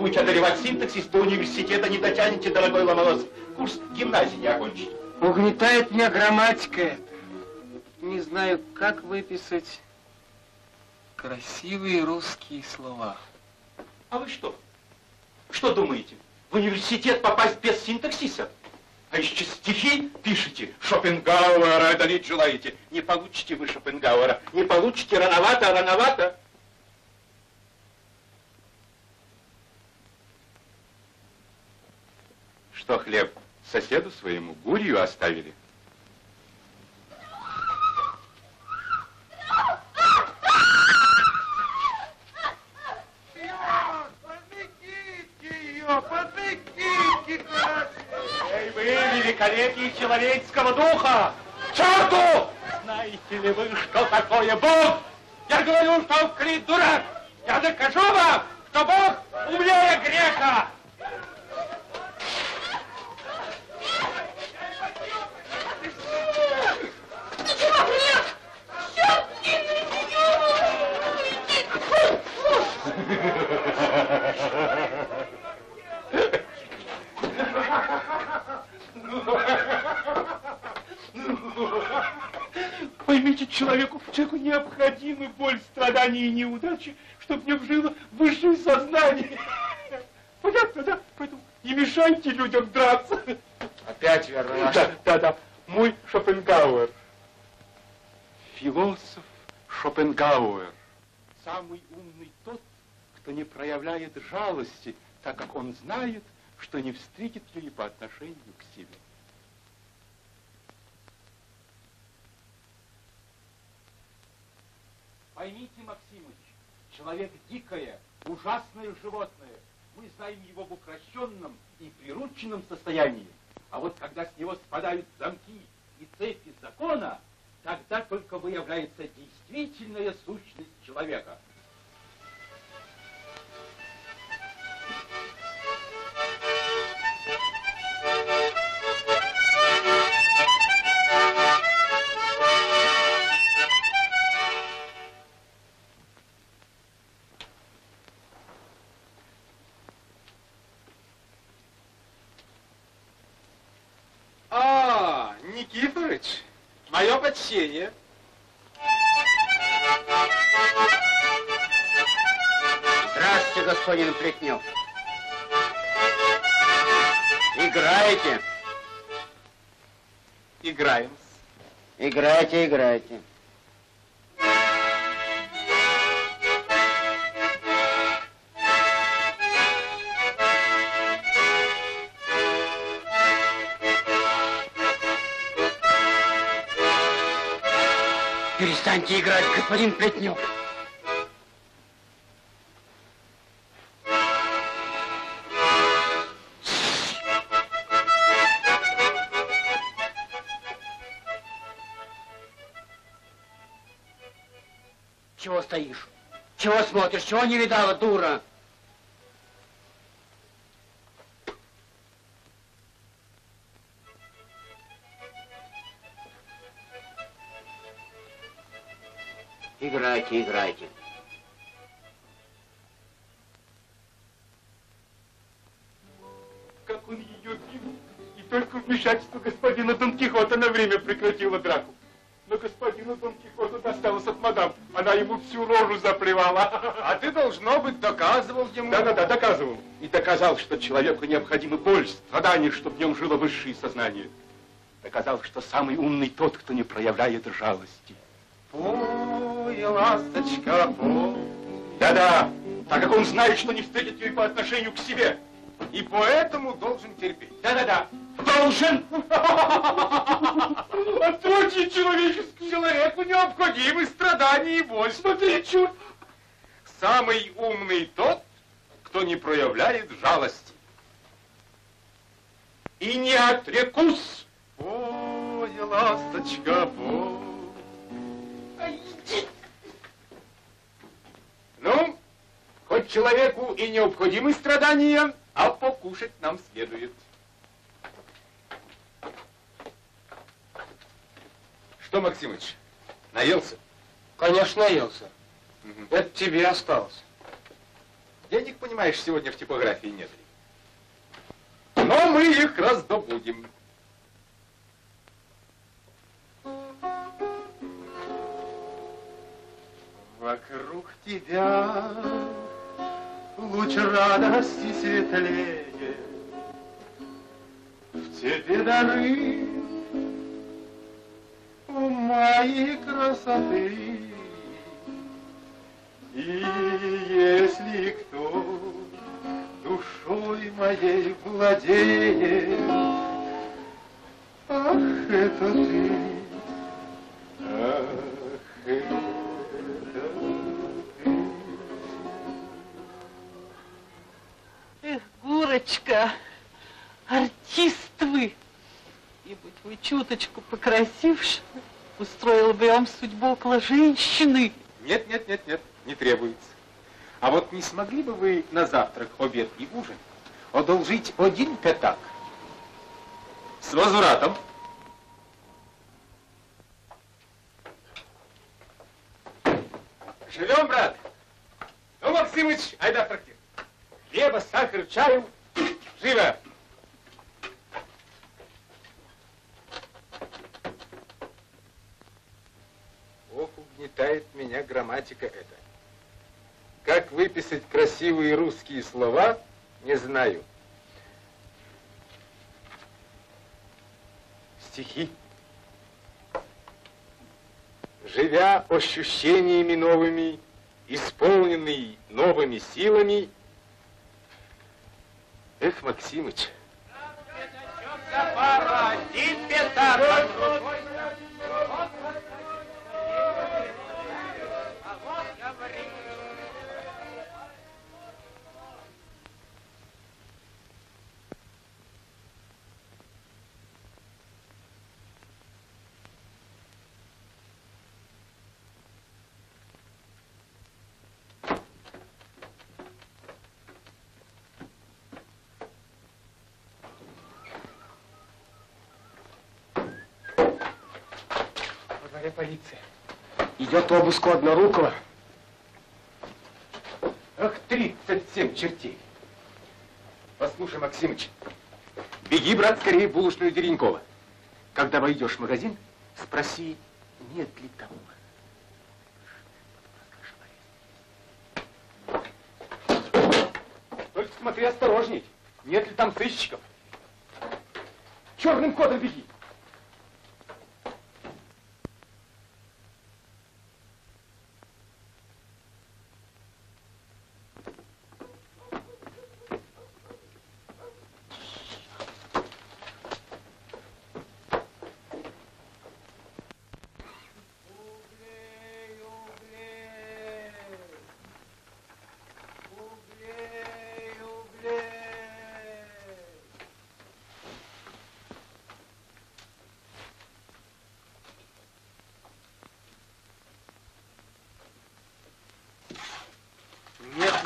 будете одолевать синтаксис, то университета не дотянете, дорогой Ломоносов. Курс гимназии не окончите. Угнетает меня грамматика. Не знаю, как выписать красивые русские слова. А вы что? Что думаете? В университет попасть без синтаксиса? А еще стихи пишете, Шопенгауэра одолеть желаете. Не получите вы Шопенгауэра. Не получите, рановато, рановато. Что, хлеб, соседу своему гурью оставили? Эй, вы, великолепие человеческого духа! Черту! Знаете ли вы, что такое Бог? Я говорю, что он крит дурак! Я докажу вам, что Бог умнее греха! Поймите, человеку, человеку необходимы боль, страдания и неудачи, чтобы в нем жило высшее сознание. Понятно, да? Поэтому не мешайте людям драться. Опять верно. Да, да, да. Мой Шопенгауэр. Философ Шопенгауэр. Самый умный кто не проявляет жалости, так как он знает, что не встретит ее по отношению к себе. Поймите, Максимович, человек дикое, ужасное животное. Мы знаем его в укращенном и прирученном состоянии. А вот когда с него спадают замки и цепи закона, тогда только выявляется действительная сущность человека. Почтение. Здравствуйте, господин Плетнев. Играете? Играем. Играйте, играйте. Перестаньте играть, господин Плетнев. Чего стоишь? Чего смотришь? Чего не видала, дура? Играйте, играйте. Как он ее бил. И только вмешательство господина Дон Кихота на время прекратило драку. Но господину Дон Кихоту досталось от мадам. Она ему всю рожу заплевала. А ты, должно быть, доказывал ему... Да-да-да, доказывал. И доказал, что человеку необходимы боль, страдания, чтобы в нем жило высшее сознание. Доказал, что самый умный тот, кто не проявляет жалости. Ой, ласточка, пой. Да-да, так как он знает, что не встретит ее по отношению к себе. И поэтому должен терпеть. Да-да-да, должен. А очень человеческий человеку необходимы страдания и боль. Смотри, чур. Самый умный тот, кто не проявляет жалости. И не отрекусь. Ой, ласточка, пой. Ну, хоть человеку и необходимы страдания, а покушать нам следует. Что, Максимыч, наелся? Конечно, наелся. Это тебе осталось. Денег, понимаешь, сегодня в типографии нет. Но мы их раздобудем. Вокруг тебя луч радости светлее, В тебе дары ума и красоты. И если кто душой моей владеет, Ах, это ты, ах, это ты. Эх, Гурочка, артист вы. И будь вы чуточку покрасивше, устроила бы вам судьбу около женщины. Нет, нет, нет, нет, не требуется. А вот не смогли бы вы на завтрак, обед и ужин одолжить один пятак? С возвратом. Живем, брат. Ну, Максимыч, айда в трактир. Хлеба, сахар, чаю. Живо. Ох, угнетает меня грамматика эта. Как выписать красивые русские слова, не знаю. Стихи. Живя ощущениями новыми, исполненный новыми силами, Эх, Максимыч. Во дворе полиция. Идет обыск у Однорукого. Ах, 37 чертей. Послушай, Максимыч, беги, брат, скорее в булочную Деренькова. Когда войдешь в магазин, спроси, нет ли там Только смотри осторожней, нет ли там сыщиков. Черным кодом беги.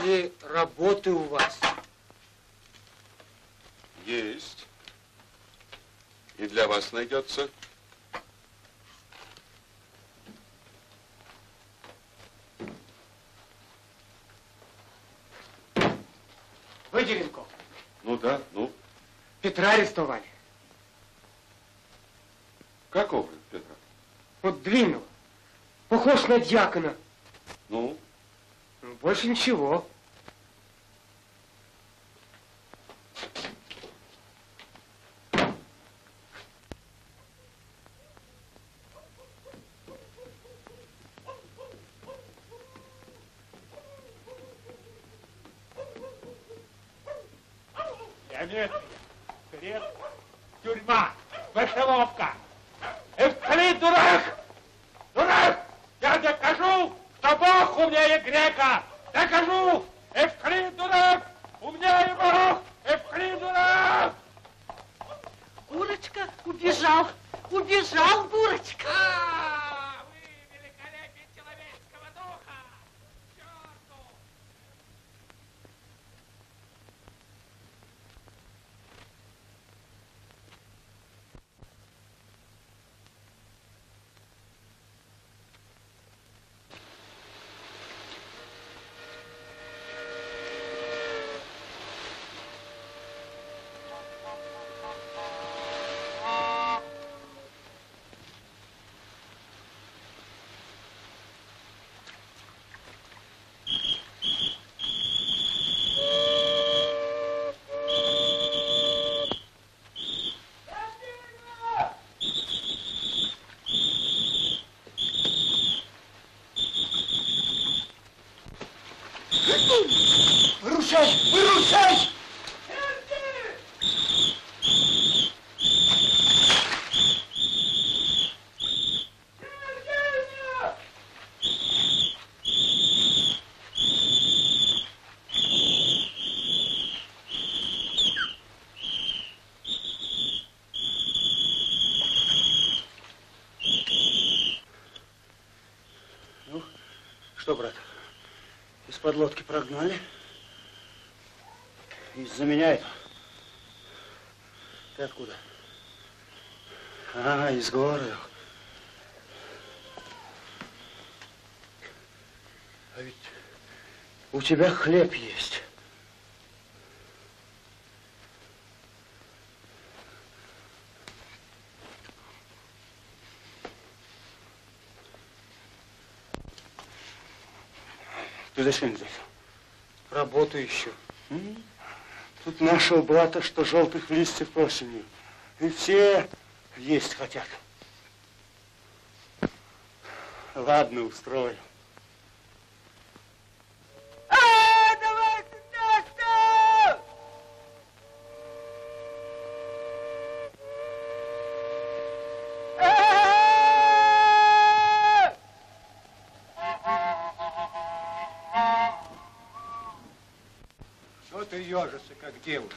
ли работы у вас? Есть. И для вас найдется. Выделенко. Ну да, ну. Петра арестовали. Какого Петра? Вот длинного. Похож на дьякона. Ну, Больше ничего. Леонид, крест, тюрьма, мышеловка. Эвклид, дурак! Дурак! Я докажу, что Бог умнее грека! Докажу! Эвклид, дурак! Умнее Бог! Эвклид, дурак! Гурочка убежал. Убежал, Гурочка. А, вы великолепие человеческого духа! К черту! Выручай! Выручай! Ну, что, брат, из-под лодки прогнали? Из-за меня это? Ты откуда? А, из города. А ведь у тебя хлеб есть. Ты зачем здесь? Работу ищу. Тут нашего брата, что желтых листьев осенью. И все есть хотят. Ладно, устрою. Девушка?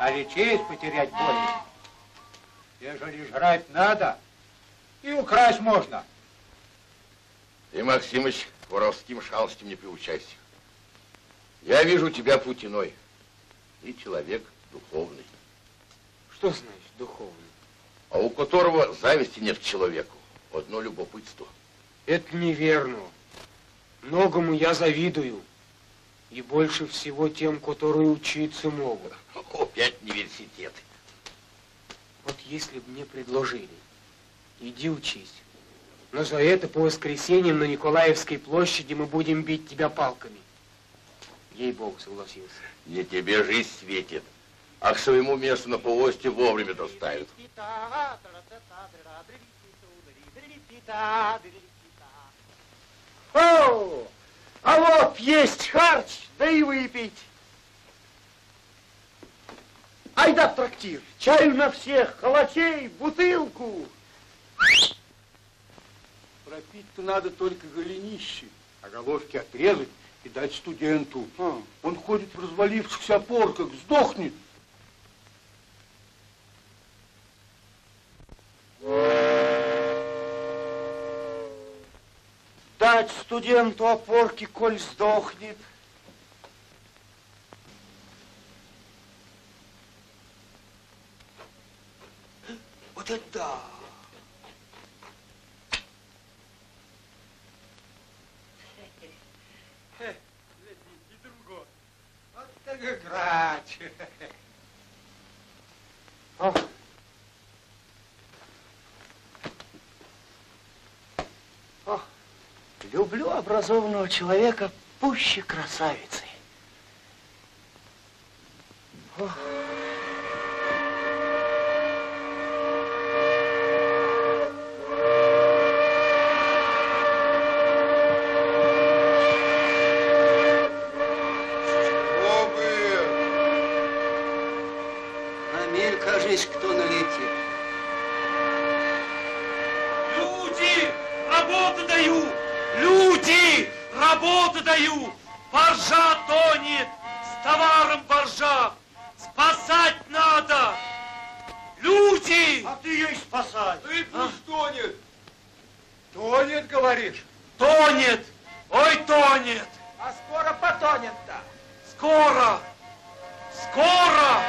А ли честь потерять больно? Ежели жрать надо, и украсть можно. Ты, Максимыч, воровским шалостям не приучайся. Я вижу тебя путь иной. И человек духовный, Что значит духовный? а у которого зависти нет к человеку. Одно любопытство. Это неверно. Многому я завидую. И больше всего тем, которые учиться могут. Опять университет. Вот если бы мне предложили, иди учись. Но за это по воскресеньям на Николаевской площади мы будем бить тебя палками. Ей-богу, согласился. Не тебе жизнь светит, а к своему месту на полуосте вовремя доставят. О, а вот есть харч, да и выпить. Айда в трактир, чаю на всех, холочей, бутылку. Пропить-то надо только голенище, а головки отрезать и дать студенту. Он ходит в развалившихся опорках, сдохнет. дать студенту опорки, коль сдохнет? Вот это э, э, да! Вот так играть! Люблю образованного человека пуще красавицы. О. Амель, кажись, кто налетит. Люди, работу даю! Люди, работу даю! Боржа тонет! С товаром боржа! Спасать надо! Люди! А ты ее и спасай. И пусть тонет! Тонет, говоришь? Тонет! Ой, тонет! А скоро потонет-то. Скоро! Скоро!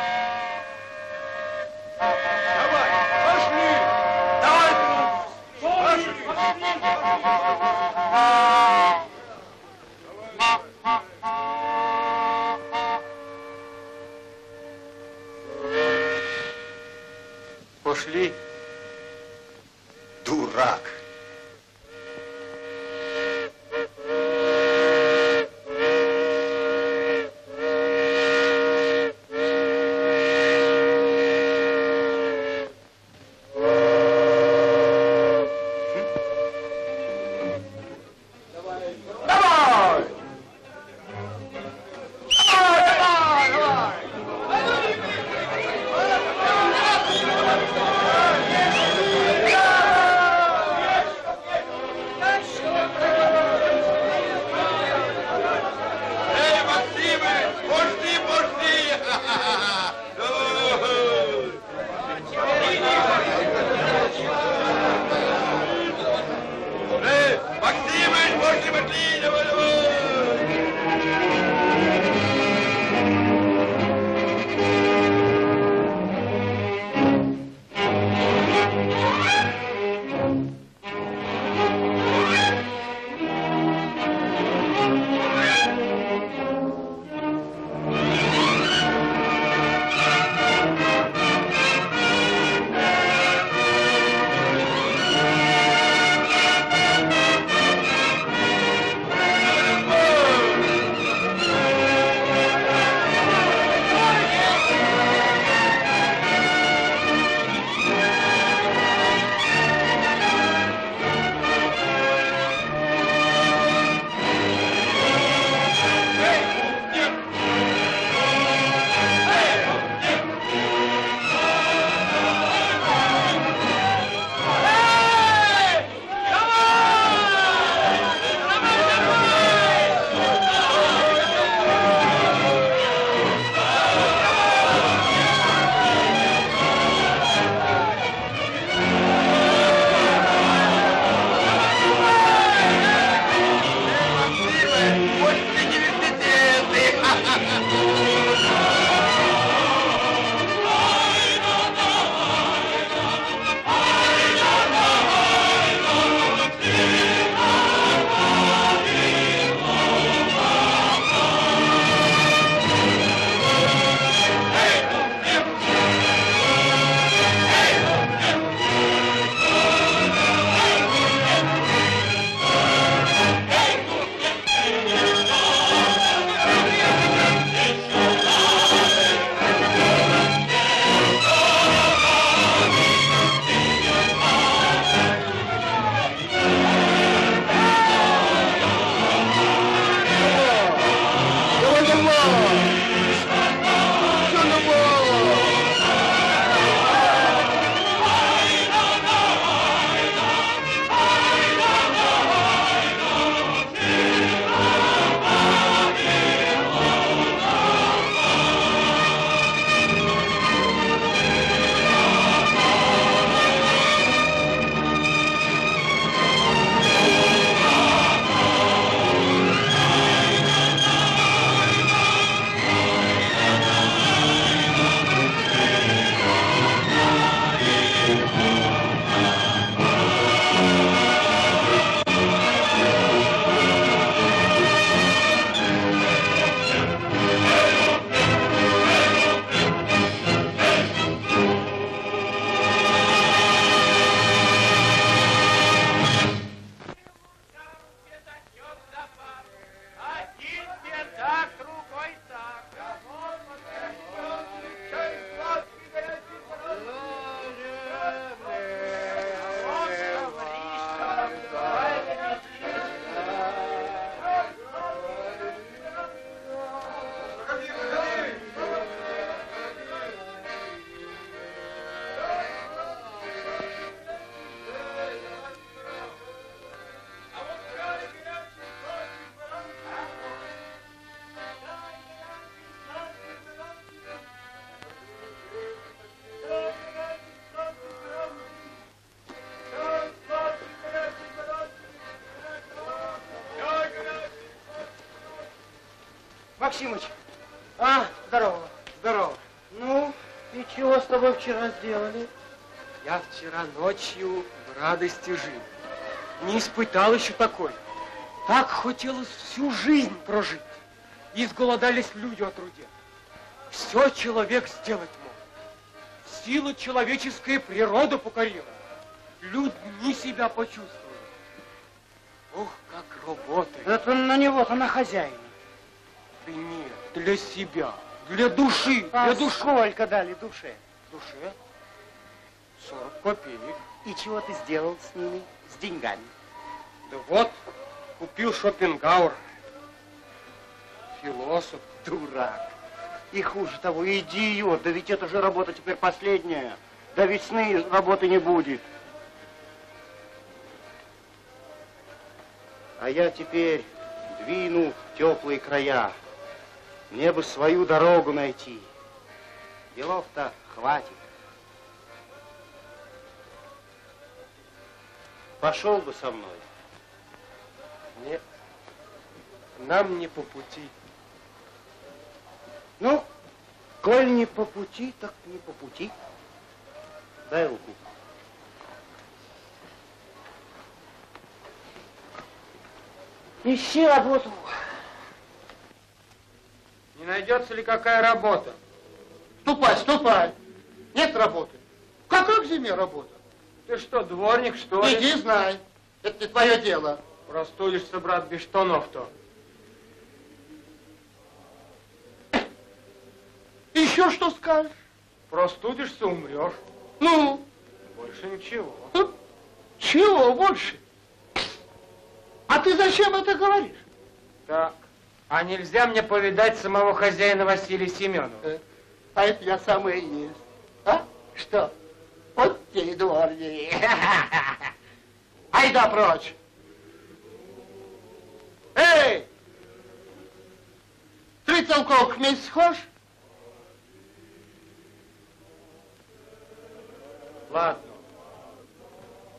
Давай, пошли. Давай! Пошли. Дурак. Максимыч. А, здорово, здорово. Ну, и чего с тобой вчера сделали? Я вчера ночью в радости жил. Не испытал еще такой. Так хотелось всю жизнь прожить. Изголодались люди от труде. Все человек сделать мог. Сила человеческая природа покорила. Людьми себя почувствовали. Ох, как работает. Это на него-то, на хозяина. Да нет, для себя, для души, А для души. сколько дали душе? Душе 40 копеек. И чего ты сделал с ними, с деньгами? Да вот, купил Шопенгауэр. Философ. Дурак. И хуже того, идиот. Да ведь это же работа теперь последняя. До весны работы не будет. А я теперь двину в теплые края. Мне бы свою дорогу найти. Делов-то хватит. Пошел бы со мной. Нет, нам не по пути. Ну, коль не по пути, так не по пути. Дай руку. Ищи работу. Не найдется ли какая работа? Ступай, ступай. Нет работы. Какой к зиме работа? Ты что, дворник, что ли? Иди, знай. Это не твое дело. Простудишься, брат, без штанов-то. Еще что скажешь? Простудишься, умрешь. Ну, Больше ничего. чего больше? А ты зачем это говоришь? Так, а нельзя мне повидать самого хозяина Василия Семенова? А это я самый и есть. А? Что? Вот тебе и дворник. Айда прочь. Эй! Три целковых в месяц хочешь? Ладно.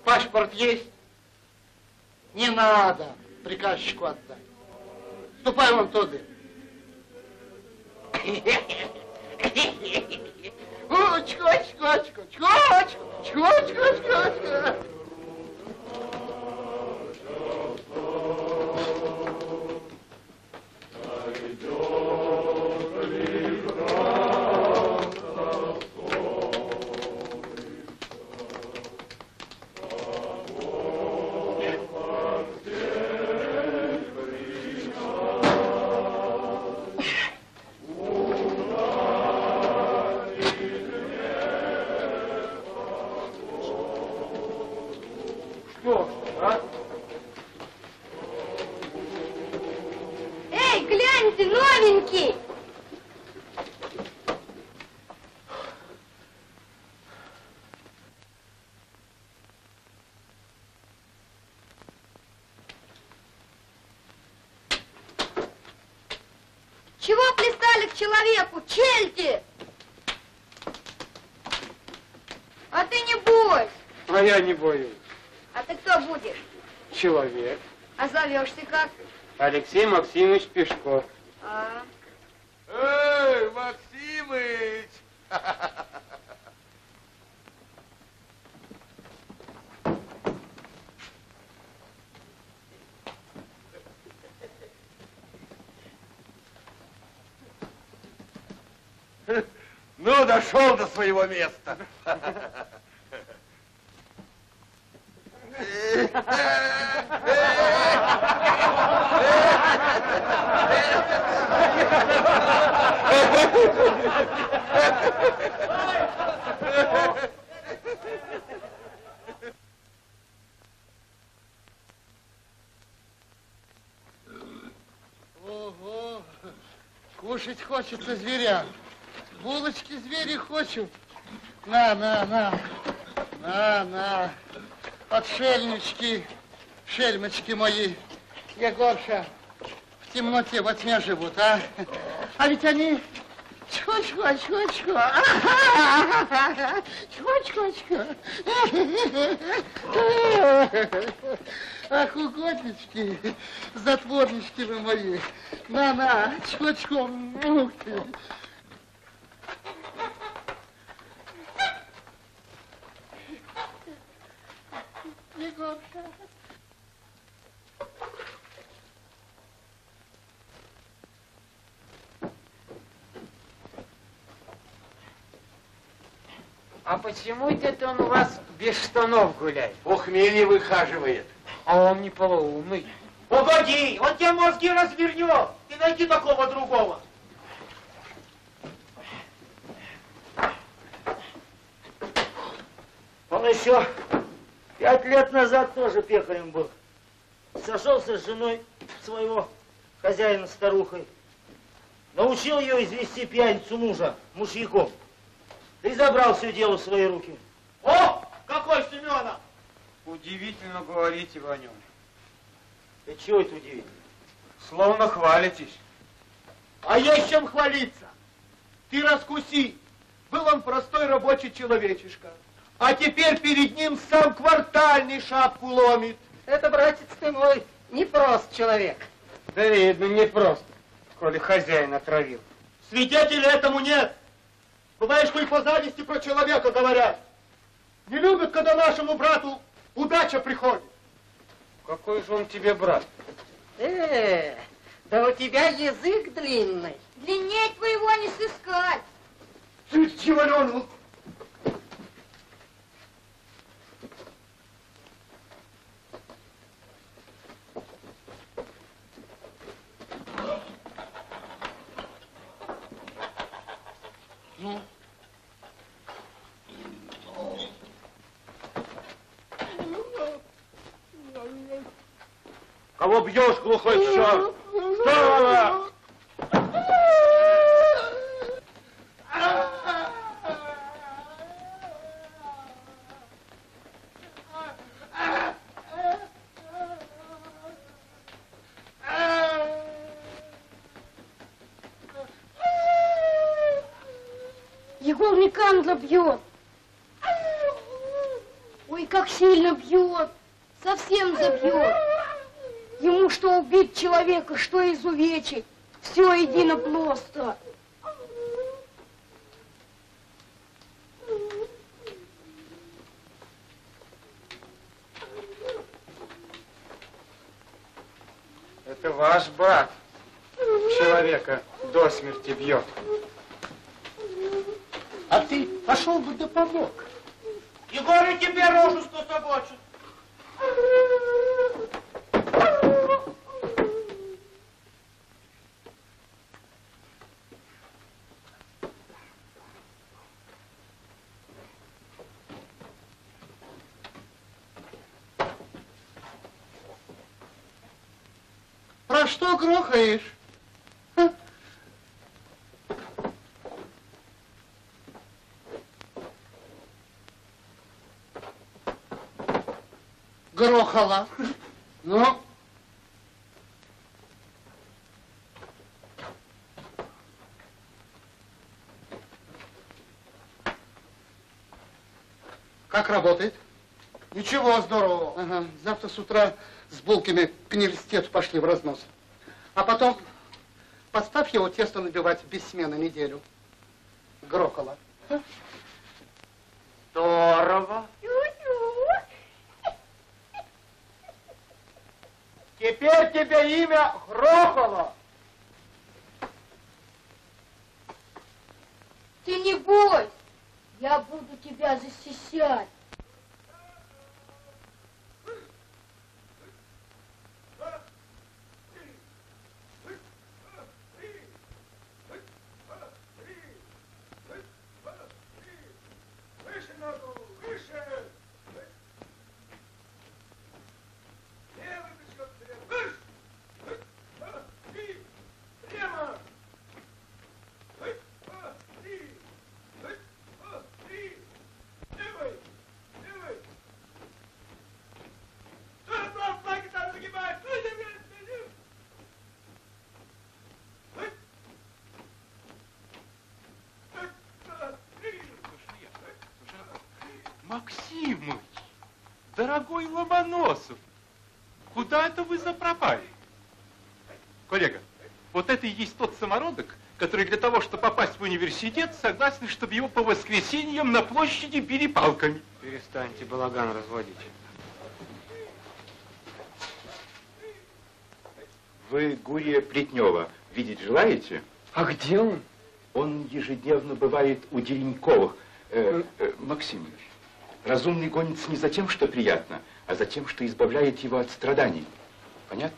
Паспорт есть? Не надо приказчику отдать. Ступай вон туда. Очко, очко, очко, очко, очко, очко, очко, очко. Человек. А зовешься как? Алексей Максимович Пешков. А, Эй, Максимыч! Ну, дошел до своего места. Ого, кушать хочется зверям. Булочки звери хочут. На, на, на, на, на. Отшельнички, шельмочки мои. Егорша, в темноте во тьме живут, а? А ведь они чко-чко, чко-чко. Чко-чко-чко. Ах, угоднички, затворнички вы мои. На-на, чхочком, ух ты. А почему это он у вас без штанов гуляет? Похмелье выхаживает. А он не полоумный. Погоди, он тебе мозги развернет. Ты найди такого другого. Он еще пять лет назад тоже пекарем был. Сошелся с женой своего хозяина старухой. Научил ее извести пьяницу мужа мужьяком. И забрал все дело в свои руки. О, какой Семена! Удивительно говорите вы о нем. И чего это удивительно? Словно хвалитесь. А есть чем хвалиться. Ты раскуси. Был он простой рабочий человечишка. А теперь перед ним сам квартальный шапку ломит. Это, братец ты мой, непрост человек. Да видно, непрост, коли хозяин отравил. Свидетелей этому нет. Бываешь, что и по зависти про человека говорят. Не любят, когда нашему брату удача приходит. Какой же он тебе брат? Э, да у тебя язык длинный. Длиннее твоего не сыскать. Чего Ну? Кого бьешь, глухой черт? Что? Егор Никандра бьет. Ой, как сильно бьет. Совсем забьет. Ему что убить человека, что изувечить. Все едино просто. Это ваш брат человека до смерти бьет. А ты пошел бы да помог. Егор и тебе рожу скособочит. Про что грохаешь? Ха? Грохала. Ну? Как работает? Ничего, здорово. Ага. Завтра с утра с булками к университету пошли в разнос. А потом поставь его тесто набивать без смены неделю. Грохала. Здорово. Теперь тебе имя Грохоло. Ты не бойся. Я буду тебя защищать. Выше ногу, выше. Левый прыжок вперед. Выше. И прямо. И. И. Левый. Левый. Тоже прав, ноги там загибаешь. Ну, не верь, не Максимыч, дорогой Ломоносов, Куда это вы запропали? Коллега, вот это и есть тот самородок, который для того, чтобы попасть в университет, согласен, чтобы его по воскресеньям на площади били палками. Перестаньте балаган разводить. Вы Гурия Плетнева видеть желаете? А где он? Он ежедневно бывает у Дереньковых. Э, э, Максимович, разумный гонится не за тем, что приятно, а за тем, что избавляет его от страданий. Понятно?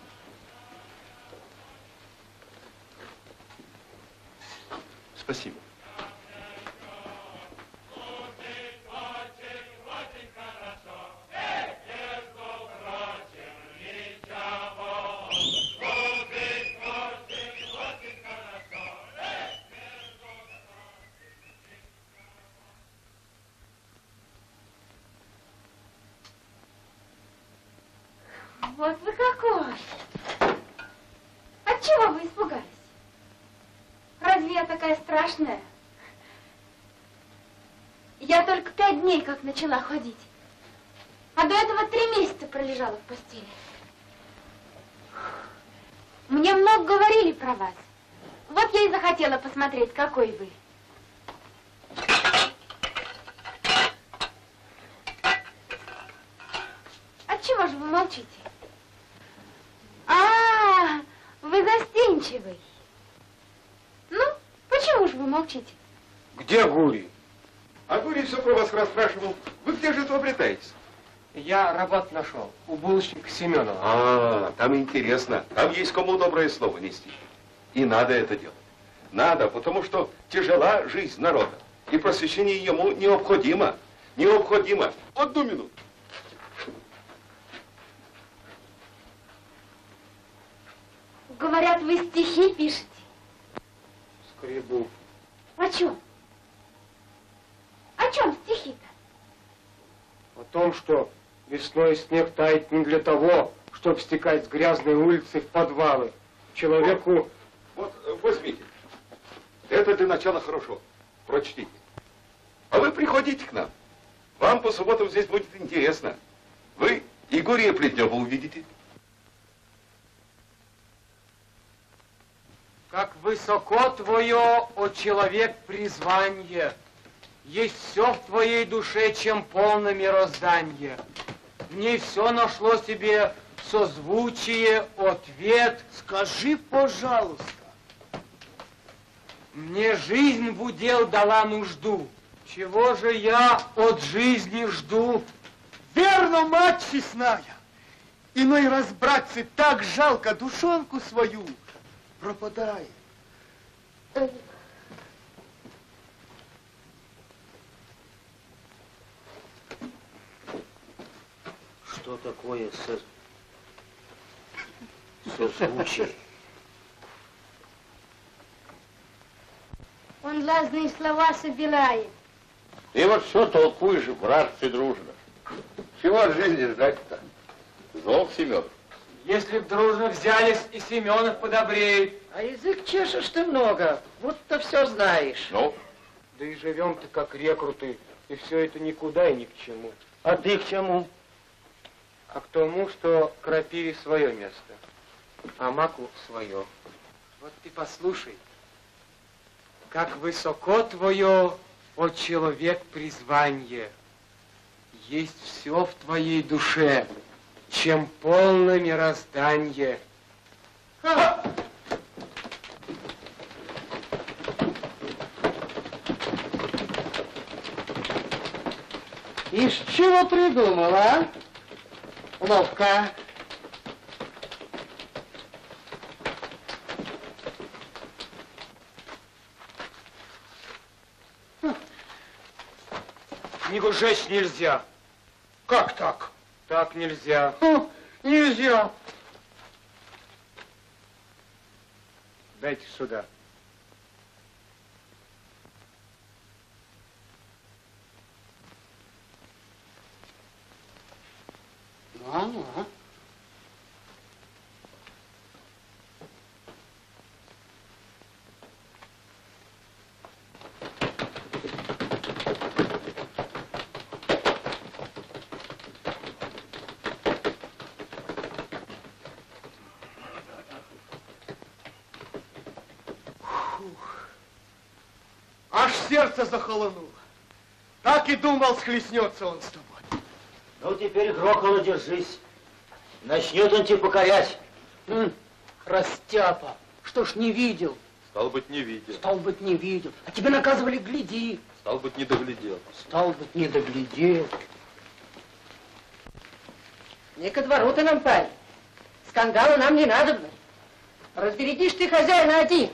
Начала ходить. А до этого три месяца пролежала в постели. Мне много говорили про вас. Вот я и захотела посмотреть, какой вы. Отчего же вы молчите? А, вы застенчивый. Ну, почему же вы молчите? Где Гурий? Про вас расспрашивал. Вы где же это обретаетесь? Я работу нашел у булочника Семенова. А, там интересно. Там есть кому доброе слово нести. И надо это делать. Надо, потому что тяжела жизнь народа. И просвещение ему необходимо. Необходимо. Одну минуту. Говорят, вы стихи пишете. Скребу. О чем? О чем стихи-то? О том, что весной снег тает не для того, чтобы стекать с грязной улицы в подвалы. Человеку... Вот, э, возьмите. Это для начала хорошо. Прочтите. А вы приходите к нам. Вам по субботам здесь будет интересно. Вы Егория Плетнева увидите. Как высоко твое, о человек, призвание, Есть все в твоей душе, чем полно мироздание. В ней все нашло себе созвучие, ответ. Скажи, пожалуйста. Мне жизнь в удел дала нужду. Чего же я от жизни жду? Верно, мать честная. Иной раз, братцы, так жалко душонку свою пропадает. Что такое со... созвучие? Он разные слова собирает. Ты вот все толкуешь, братцы, дружно. Чего от жизни ждать-то? Зол Семен. Если б дружно взялись, и Семенов подобреет. А язык чешешь ты много, будто все знаешь. Ну? Да и живем-то как рекруты, и все это никуда и ни к чему. А ты к чему? А к тому, что крапиве свое место, а маку свое. Вот ты послушай, как высоко твое, о человек, призвание. Есть все в твоей душе, чем полно мирозданье. Из чего придумала? Ловко. Книгу сжечь нельзя. Как так? Так нельзя. Хм, нельзя. Дайте сюда. Ага, ага. сердце захолонуло. Так и думал, схлестнется он с тобой. Ну, теперь Грохола держись. Начнет он тебя покорять. М, Растяпа, что ж не видел? Стал быть, не видел. Стал быть, не видел. А тебе наказывали, гляди. Стал быть, не доглядел. Стал быть, не доглядел. Не ко двору ты нам, парень. Скандала нам не надо. Разбередишь ты хозяина один,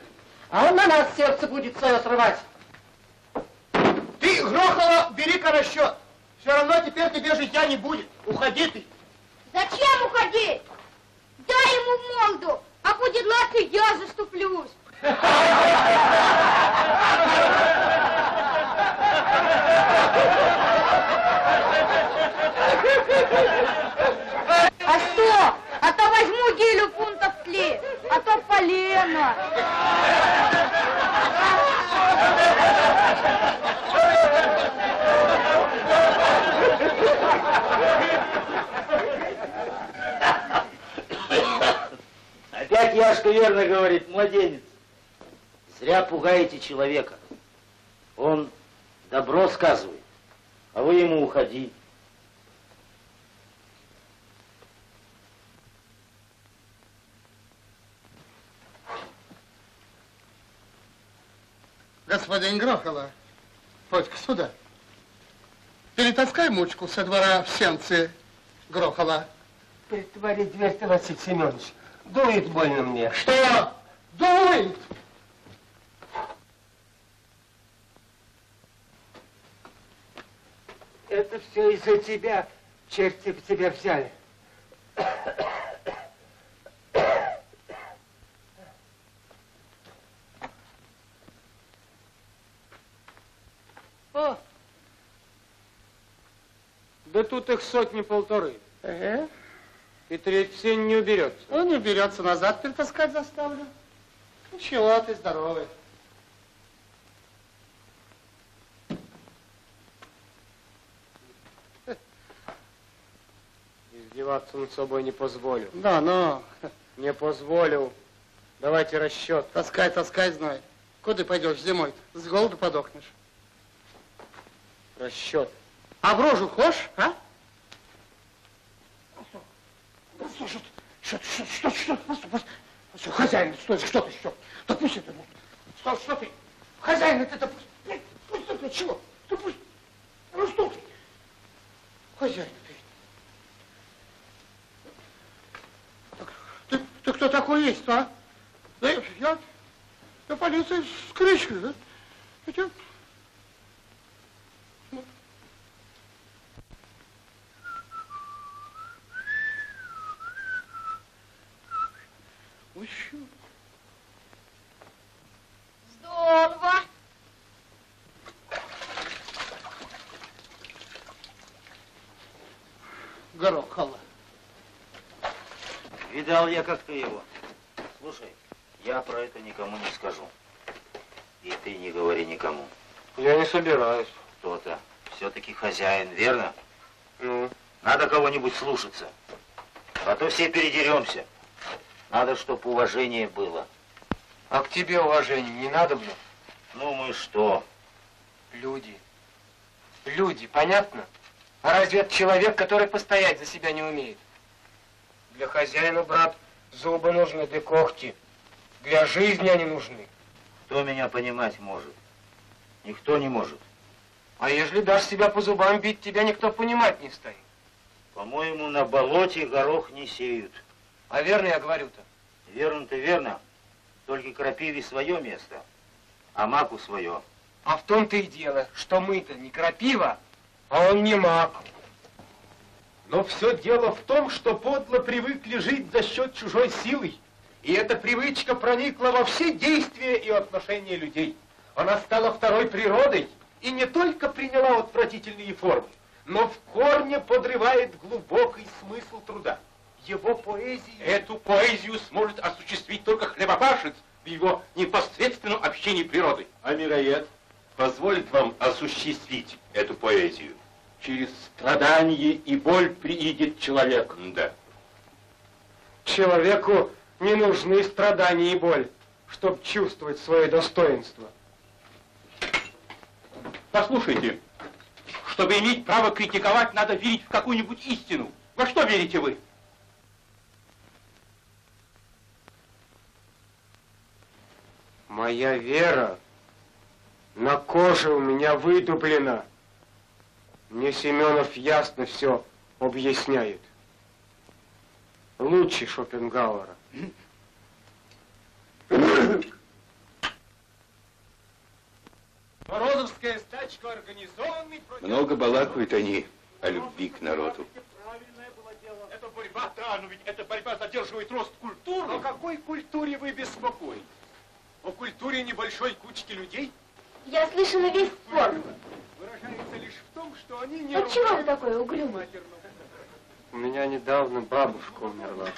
а он на нас сердце будет свое срывать. Ты, Грохола, бери-ка расчет. Все равно теперь тебе житья не будет. Уходи ты. Зачем уходить? Дай ему молду, а будет лад, и я заступлюсь. А что? А то возьму гилю фунтов три, а то полено. Опять Яшка верно говорит, младенец. Зря пугаете человека. Он добро сказывает, а вы ему уходи. Господин Грохола, подь-ка сюда. Перетаскай мучку со двора в сенцы Грохола. Притвори дверь, ты, Василий Семенович. Дует больно мне. Что? Дует! Это все из-за тебя. Черти тебя взяли. О! Да тут их сотни-полторы. Ага. И треть все не уберется. Он не берется назад, перетаскать заставлю. Ничего, ты здоровый. Издеваться над собой не позволю. Да, но Не позволю. Давайте расчет. таскай, таскай, знай. Куда пойдешь зимой? С голоду подохнешь. Расчет. А в рожу хошь, а? Что, что, что, что, что, хозяин, стой, что ты, что? Да пусть это, что, что ты? Хозяин, это, да пусть, пусть это, чего? Да пусть, ну что ты? Хозяин, ты. Так, ты, ты кто такой есть, а? Да я, я, я полиция с крышкой, да? Я тебя... что? Здорово. Горохола. Видал я как-то его. Слушай, я про это никому не скажу. И ты не говори никому. Я не собираюсь. Кто-то все-таки хозяин, верно? Ну, Надо кого-нибудь слушаться. А то все передеремся. Надо, чтоб уважение было. а к тебе уважения не надо было? Ну мы что? Люди. Люди, понятно? А разве это человек, который постоять за себя не умеет? Для хозяина, брат, зубы нужны, да когти. Для жизни они нужны. Кто меня понимать может? Никто не может. А если дашь себя по зубам бить, тебя никто понимать не станет. По-моему, на болоте горох не сеют. А верно я говорю-то? Верно-то верно. Только крапиве свое место, а маку свое. А в том-то и дело, что мы-то не крапива, а он не маг. Но все дело в том, что подло привыкли жить за счет чужой силы. И эта привычка проникла во все действия и отношения людей. Она стала второй природой и не только приняла отвратительные формы, но в корне подрывает глубокий смысл труда. Его поэзия... Эту поэзию сможет осуществить только хлебопашец в его непосредственном общении природой. А мироед позволит вам осуществить эту поэзию? Через страдание и боль приидет человек. Да. Человеку не нужны страдания и боль, чтобы чувствовать свое достоинство. Послушайте, чтобы иметь право критиковать, надо верить в какую-нибудь истину. Во что верите вы? Моя вера на коже у меня выдублена. Мне Семенов ясно все объясняет. Лучше Шопенгауэра. Морозовская стачка организованный против... Много балакают они о любви к народу. Это борьба, да, но ведь эта борьба задерживает рост культуры. О какой культуре вы беспокоитесь? О культуре небольшой кучки людей? Я слышала весь спор. Выражается лишь в том, что они не... Отчего ты такой угрюмый? У меня недавно бабушка умерла.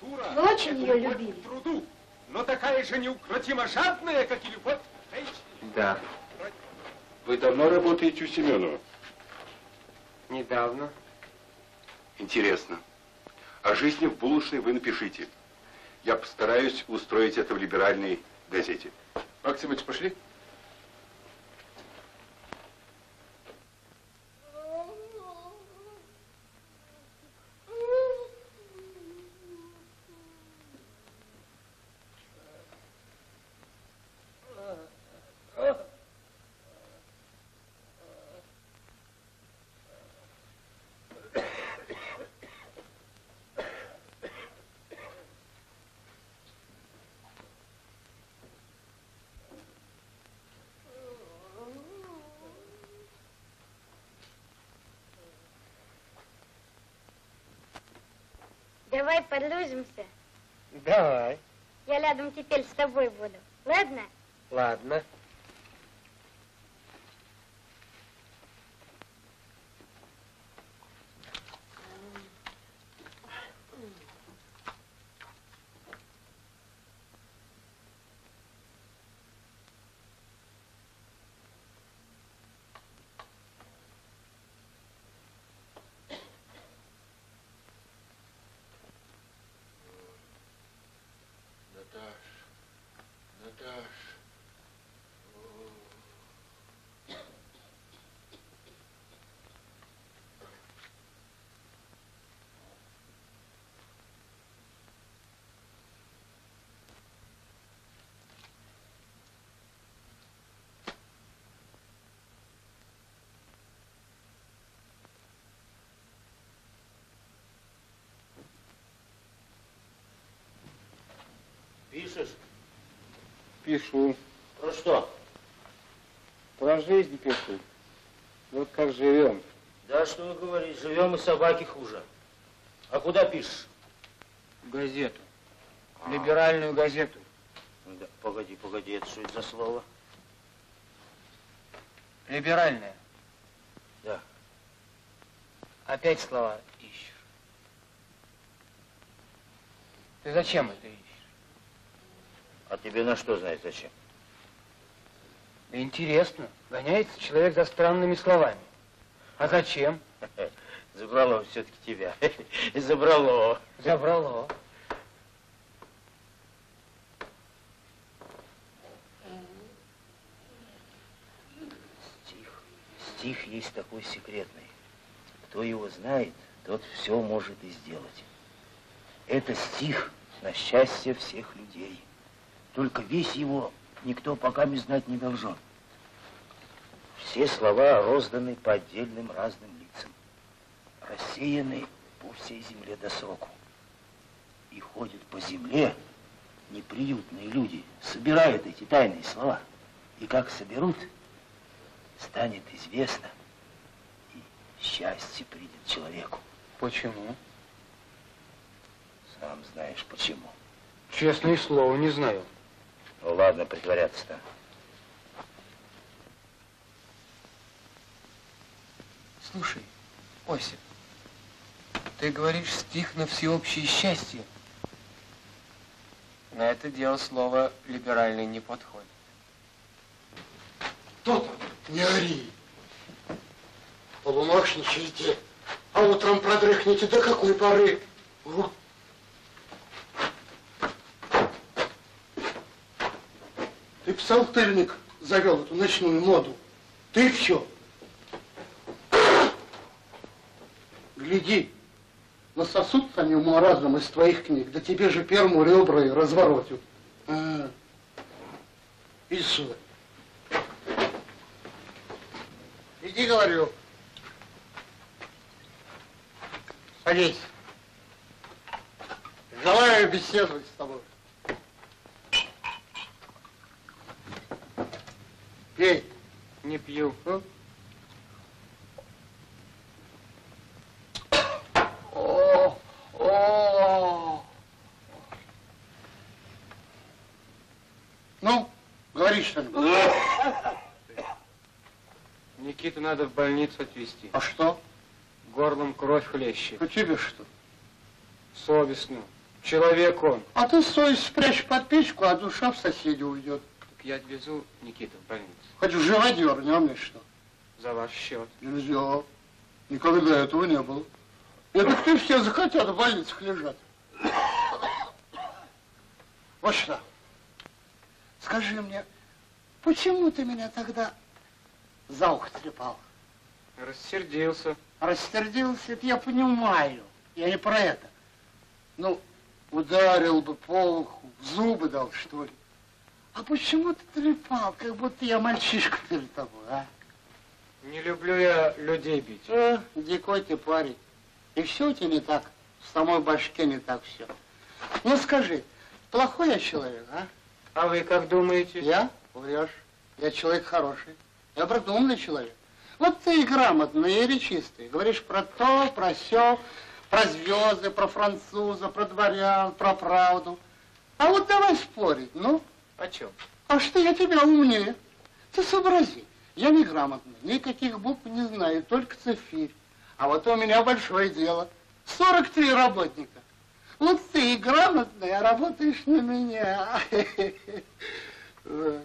Вы очень ее любили? Труду, но такая же неукротимо жадная, как и любовь к женщине. Да. Вы давно работаете у Семенова? Недавно. Интересно. О жизни в булочной вы напишите. Я постараюсь устроить это в либеральной газете. Максимыч, пошли. Давай подружимся. Давай. Я рядом теперь с тобой буду. Ладно? Ладно. Пишешь? Пишу. Про что? Про жизнь пишу. Вот как живем. Да что вы говорите, живем и собаки хуже. А куда пишешь? Газету. Либеральную газету. Да, погоди, погоди, это что это за слово? Либеральная. Да. Опять слова ищешь. Ты зачем это ищешь? А тебе на что знать зачем? Интересно. Гоняется человек за странными словами. А зачем? Забрало все-таки тебя. Забрало. Забрало. Стих. Стих есть такой секретный. Кто его знает, тот все может и сделать. Это стих на счастье всех людей. Только весь его никто пока не знать не должен. Все слова розданы по отдельным разным лицам, рассеяны по всей земле до сроку. И ходят по земле неприютные люди, собирают эти тайные слова. И как соберут, станет известно, и счастье придет человеку. Почему? Сам знаешь почему. Честное слово, не знаю. Ну ладно, притворяться-то. Слушай, Осип, ты говоришь стих на всеобщее счастье. На это дело слово либеральный не подходит. Кто там? Не ори. Полуночничаете, а утром продрыхнете до какой поры? О, Ты псалтырник завел эту ночную моду. Ты все. Гляди, насосут они ему разум из твоих книг, да тебе же первому ребра и разворотят. А, иди сюда. Иди, говорю. Садись. Желаю беседовать с тобой. Пей. Не пью. О, о. Ну, говори что-нибудь. Никиту надо в больницу отвезти. А что? Горлом кровь хлещет. А тебе что? Совестно. Человек он. А ты совесть спрячь под печку, а душа в соседи уйдет. Я отвезу Никиту в больницу. Хоть в живодер, не что? За ваш счет. Нельзя. Никогда этого не было. Это кто все захотят в больницах лежат. Вот что. Скажи мне, почему ты меня тогда за ухо трепал? Рассердился. Рассердился, это я понимаю. Я не про это. Ну, ударил бы по уху, в зубы дал, что ли. А почему ты трепал, как будто я мальчишка перед тобой, а? Не люблю я людей бить. Э, дикой ты парень. И все у тебя не так. В самой башке не так все. Ну скажи, плохой я человек, а? А вы как думаете? Я? Врешь. Я человек хороший. Я продуманный человек. Вот ты и грамотный, и речистый. Говоришь про то, про все, про звезды, про француза, про дворян, про правду. А вот давай спорить, ну? О чем? А что я тебя умнее? Ты сообрази. Я неграмотный, никаких букв не знаю, только цифирь. А вот у меня большое дело. 43 работника. Вот ты и грамотный, а работаешь на меня.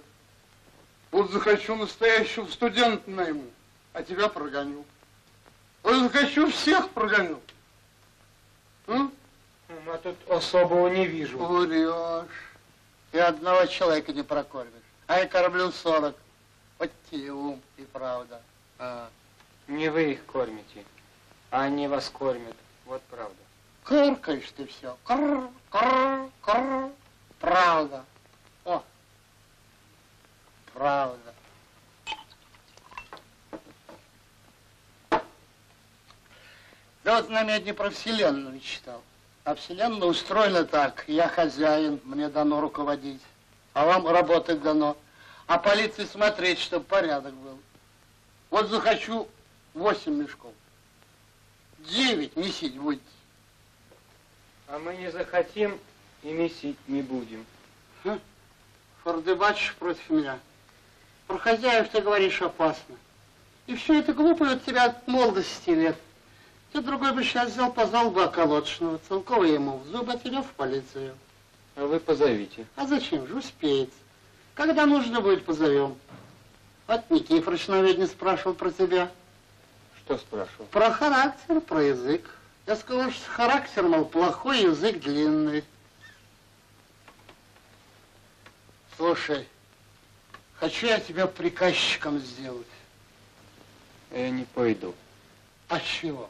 Вот захочу настоящего студента найму, а тебя прогоню. Вот захочу всех прогоню. М? А тут особого не вижу. Врешь. Ты одного человека не прокормишь. А я кормлю 40. Вот тебе ум и правда. А. Не вы их кормите, а они вас кормят. Вот правда. Каркаешь ты все. Кр, кр, кр. Правда. О. Правда. Да вот намедни про Вселенную читал. А Вселенная устроена так. Я хозяин, мне дано руководить. А вам работать дано. А полиции смотреть, чтобы порядок был. Вот захочу восемь мешков. Девять месить будете. А мы не захотим и месить не будем. Хм? Фордебач против меня. Про хозяев ты говоришь опасно. И все это глупое от тебя от молодости лет. Ты другой бы сейчас взял, позвал бы околоточного, целково ему в зубы, а тебя в полицию. А вы позовите. А зачем же, успеет. Когда нужно будет, позовем. Вот Никифорович не спрашивал про тебя. Что спрашивал? Про характер, про язык. Я сказал, что характер, мол, плохой, язык длинный. Слушай, хочу я тебя приказчиком сделать. Я не пойду. А чего?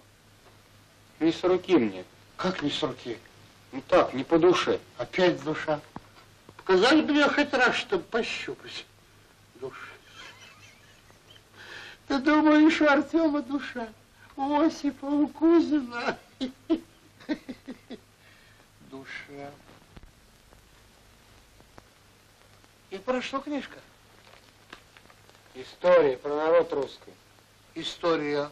Не с руки мне. Как не с руки? Ну так, не по душе. Опять душа. Показали бы мне хоть раз, чтобы пощупать душу. Ты думаешь, у Артема душа? У Осипа, у Кузина. Душа. И про что книжка? История про народ русский. История.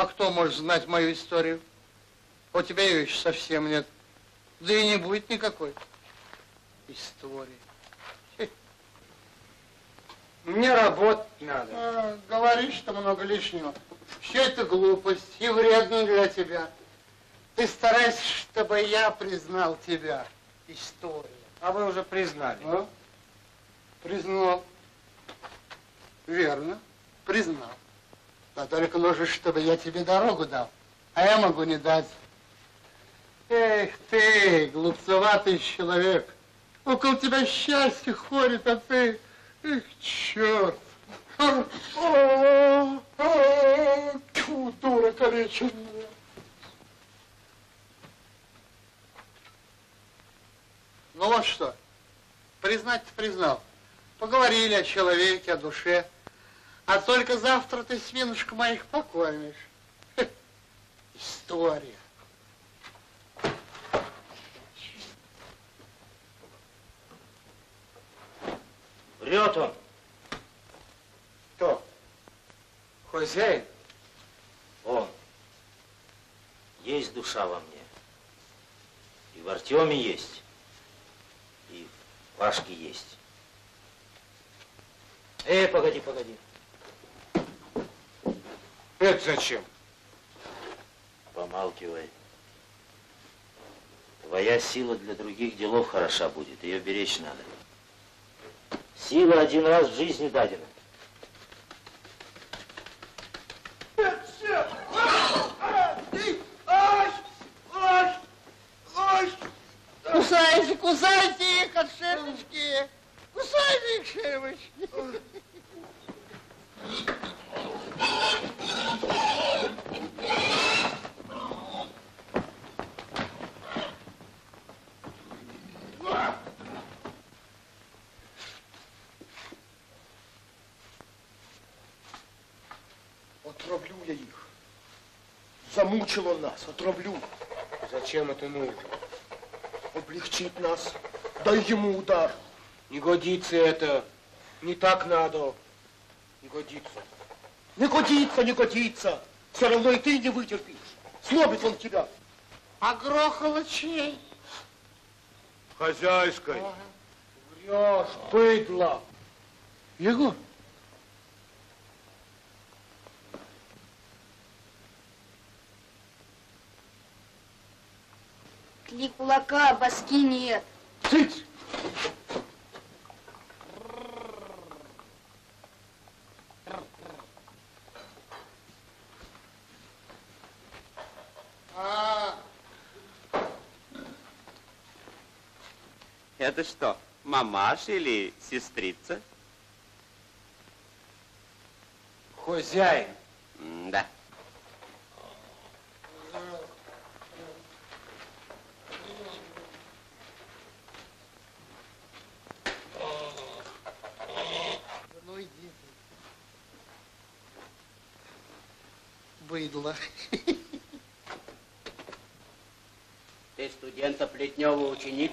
А кто может знать мою историю? У тебя ее еще совсем нет. Да и не будет никакой истории. Мне работать надо. А, говоришь, что много лишнего. Все это глупость и вредно для тебя. Ты старайся, чтобы я признал тебя. История. А вы уже признали. А? Признал. Верно, признал. Но только нужно, чтобы я тебе дорогу дал. А я могу не дать. Эх ты, глупцеватый человек. Около тебя счастье ходит, а ты... Эх, черт! А, а, а, тьфу, дура колеченная! Ну вот что, признать-то признал. Поговорили о человеке, о душе. А только завтра ты свинушка моих покормишь. История. Врет он. Кто? Хозяин? Он. Есть душа во мне. И в Артеме есть. И в Пашке есть. Эй, погоди, погоди. Это зачем? Помалкивай. Твоя сила для других делов хороша будет, ее беречь надо. Сила один раз в жизни дадена. Кусайте, кусайте их от шермочки. Кусайте их шермочки. Отравлю я их. Замучил он нас, отравлю. Зачем это нужно? Облегчить нас. Дай ему удар. Не годится это. Не так надо. Не годится. Не годится, не годится. Все равно и ты не вытерпишь. Сломит он тебя. А грохало чей? Хозяйской. Врешь, быдло. Егор. Три кулака, а башки нет. Цыц! Это что, мамаша или сестрица? Хозяин. Да. Быдло. Ты студента Плетнева ученик?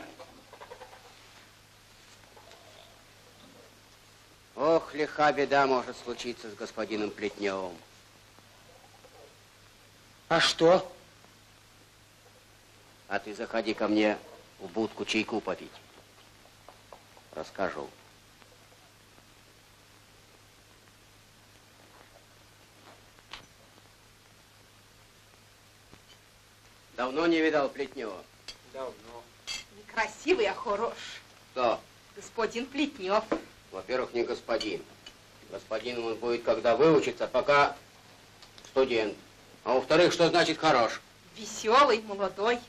Ох, лиха беда может случиться с господином Плетневым. А что? А ты заходи ко мне в будку чайку попить. Расскажу. Давно не видал Плетнева? Давно. Красивый, а хорош. Кто? Господин Плетнев. Во-первых, не господин. Господином он будет, когда выучится, пока студент. А во-вторых, что значит хорош? Веселый, молодой.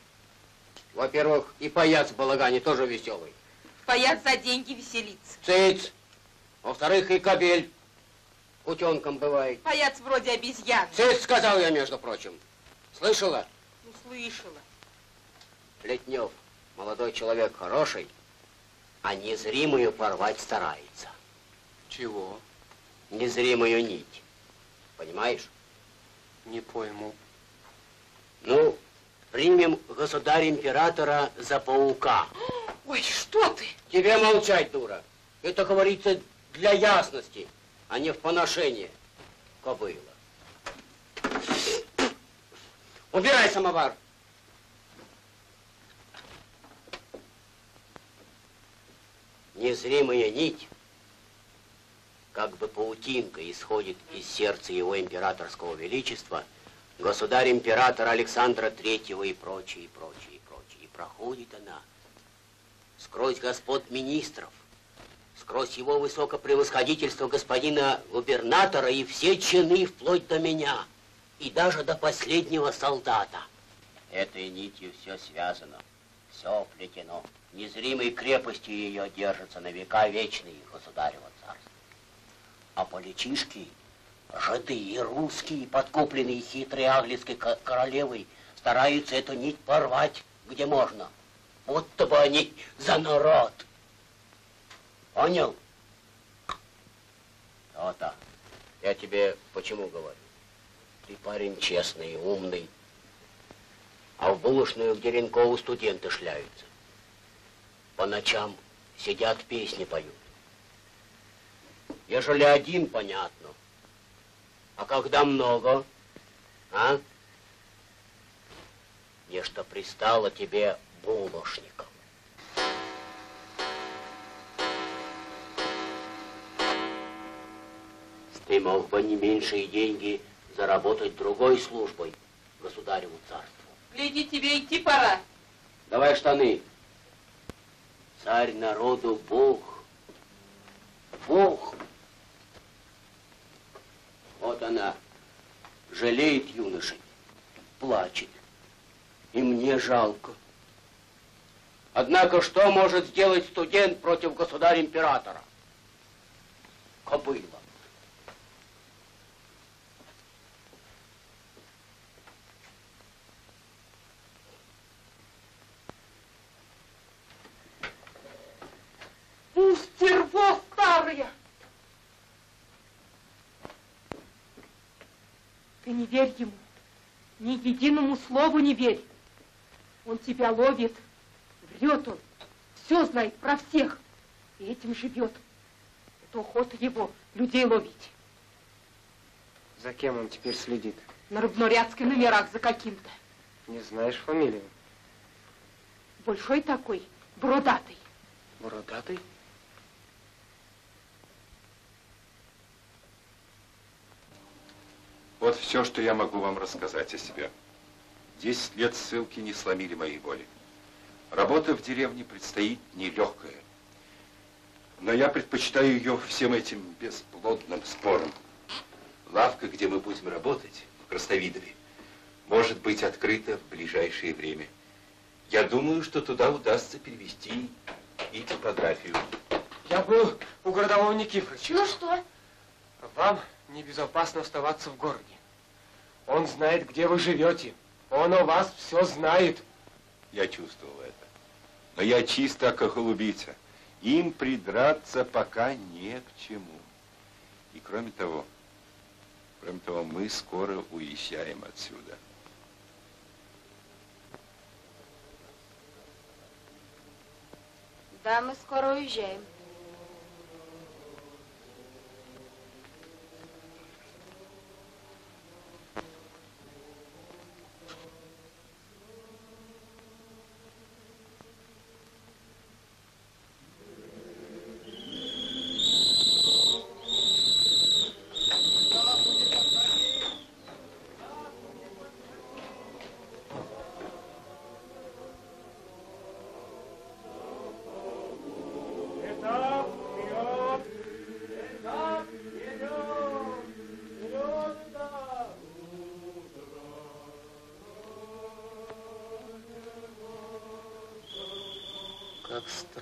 Во-первых, и паяц в балагане тоже веселый. Паяц за деньги веселится. Цыц. Во-вторых, и кобель утенком бывает. Паяц вроде обезьяны. Цыц, сказал я, между прочим. Слышала? Ну, слышала. Плетнев, молодой человек хороший, а незримую порвать старается. Чего? Незримую нить. Понимаешь? Не пойму. Ну, примем государя-императора за паука. Ой, что ты? Тебе молчать, дура. Это говорится для ясности, а не в поношение. Кобыла. Убирай самовар. Незримая нить, как бы паутинка, исходит из сердца его императорского величества, государь-императора Александра Третьего и прочее, и прочее, и прочее. И проходит она сквозь господ министров, сквозь его высокопревосходительство господина губернатора и все чины вплоть до меня, и даже до последнего солдата. Этой нитью все связано. Все плетено. Незримой крепостью ее держится на века вечные государево царство. А поличишки, жиды и русские, подкупленные хитрой английской ко- королевой, стараются эту нить порвать, где можно. Будто бы они за народ. Понял? То-то. Я тебе почему говорю? Ты парень честный, умный. А в булочную, где Ренкову студенты шляются. По ночам сидят, песни поют. Ежели один, понятно. А когда много, а? Нечто пристало тебе булошником. Ты мог бы не меньшие деньги заработать другой службой государеву царству. Гляди, тебе идти пора. Давай штаны. Царь народу Бог. Бог. Вот она жалеет юношей, плачет. И мне жалко. Однако что может сделать студент против государя-императора? Кобыла. Ну, стерво старое! Ты не верь ему. Ни единому слову не верь. Он тебя ловит. Врет он. Все знает про всех. И этим живет. Это охота его людей ловить. За кем он теперь следит? На Рыбнорядской номерах за каким-то. Не знаешь фамилию? Большой такой, бородатый. Бородатый? Вот все, что я могу вам рассказать о себе. Десять лет ссылки не сломили моей воли. Работа в деревне предстоит нелегкая. Но я предпочитаю ее всем этим бесплодным спорам. Лавка, где мы будем работать, в Красновидове, может быть открыта в ближайшее время. Я думаю, что туда удастся перевести и типографию. Я был у городового Никифоровича. Ну что? Вам небезопасно оставаться в городе. Он знает, где вы живете. Он о вас все знает. Я чувствовал это. Но я чисто как голубица. Им придраться пока не к чему. И кроме того, кроме того, мы скоро уезжаем отсюда. Да, мы скоро уезжаем.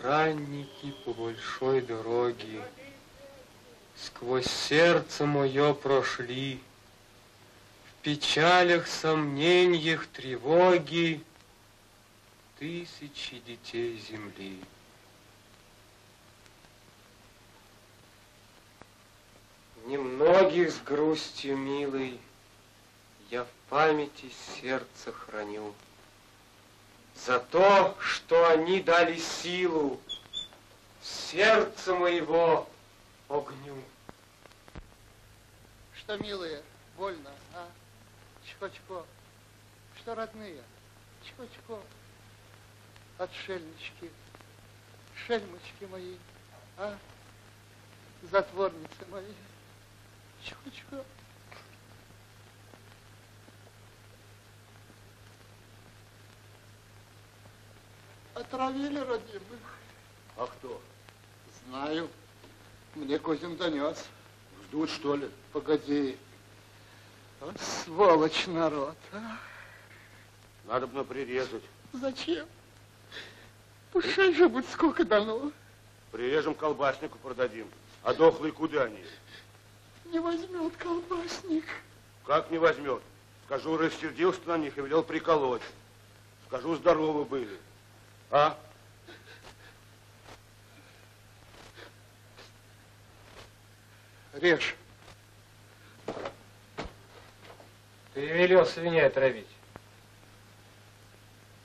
Странники по большой дороге, Сквозь сердце мое прошли, В печалях, сомнениях, тревоги Тысячи детей земли. Немногих с грустью милой Я в памяти сердца храню. За то, что они дали силу сердца моего огню. Что, милые, больно, а? Чко-чко. Что, родные? Чко-чко. Отшельнички, шельмочки мои, а? Затворницы мои. Чко-чко. Отравили родимых. А кто? Знаю. Мне Кузин донес. Ждут, что ли? Погоди. Вот сволочь народ, а? Надо бы прирезать. Зачем? Пущай же будет сколько дано. Прирежем колбаснику, продадим. А дохлые куда они? Не возьмет колбасник. Как не возьмет? Скажу, рассердился на них и велел приколоть. Скажу, здоровы были. А? Режь. Ты велел свиней отравить.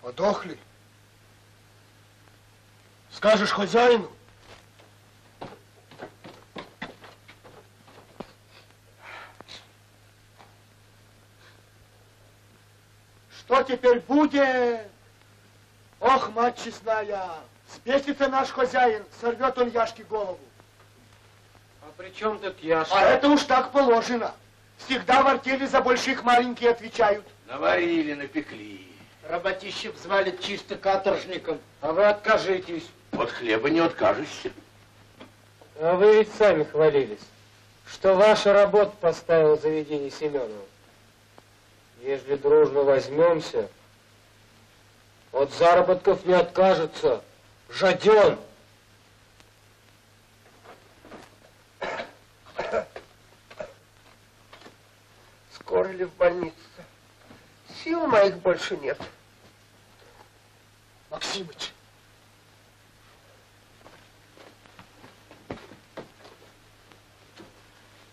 Подохли? Скажешь хозяину? Что теперь будет? Ох, мать честная, спесится наш хозяин, сорвет он Яшке голову. А при чем тут Яшка? А это уж так положено. Всегда в артели за больших маленькие отвечают. Наварили, напекли. Работище взвалит чисто каторжником. А вы откажитесь. От хлеба не откажешься. А вы ведь сами хвалились, что ваша работа поставила заведение Семенова. Если дружно возьмемся, от заработков не откажется. Жаден. Скоро ли в больницу? Сил моих больше нет. Максимыч,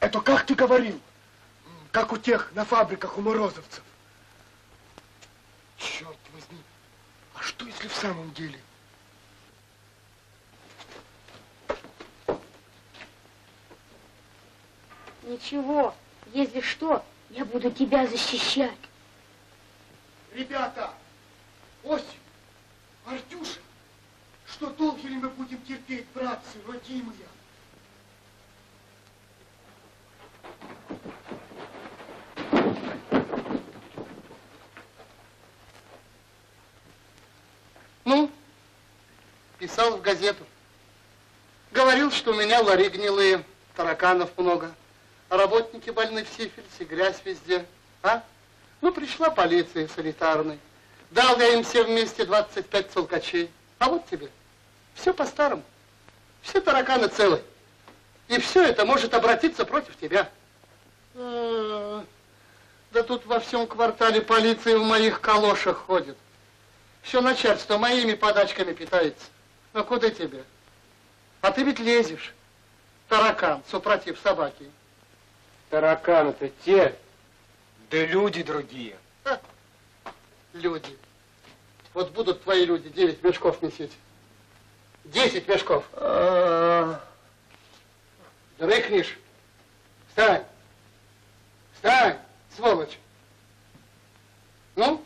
это как ты говорил? Как у тех на фабриках у морозовцев. Черт что если в самом деле? Ничего, если что, я буду тебя защищать. Ребята, Осип, Артюша, что долго ли мы будем терпеть, братцы, родимые? Ну, писал в газету. Говорил, что у меня лари гнилые, тараканов много, а работники больны в сифилисе, грязь везде. А? Ну, пришла полиция санитарная. Дал я им все вместе 25 целкачей. А вот тебе. Все по-старому. Все тараканы целы. И все это может обратиться против тебя. А, Да тут во всем квартале полиция в моих калошах ходит. Все начальство моими подачками питается. А куда тебе? А ты ведь лезешь. Таракан, супротив собаки. Тараканы-то те, да люди другие. Ха, Люди. Вот будут твои люди 9 мешков несить. 10 мешков. Рыкнешь. Встань. Встань, сволочь. Ну?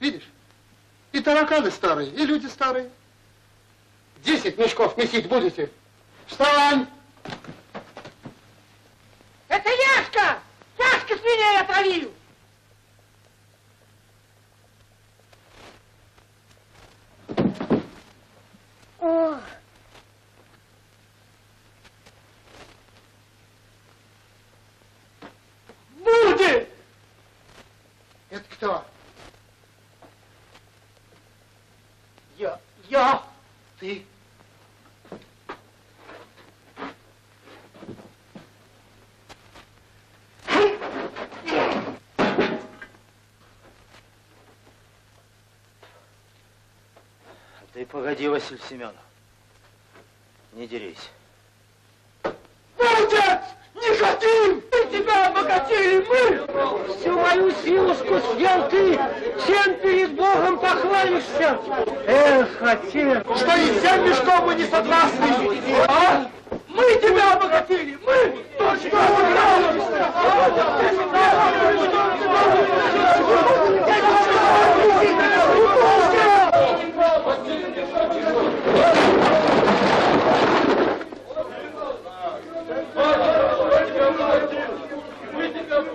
Видишь? И тараканы старые, и люди старые. Десять мешков месить будете. Встань! Это Яшка! Яшка свиней отравил! О, Будет! Это кто? Я. Я. Ты. Ты погоди, Василий Семенов. Не дерись. Молодец! Не хотим! тебя обогатили мы, всю мою силушку съел ты, чем перед Богом похвалишься? Эх, отец! Что и тем, и что мы не согласны, а? Мы тебя обогатили, мы! Точно.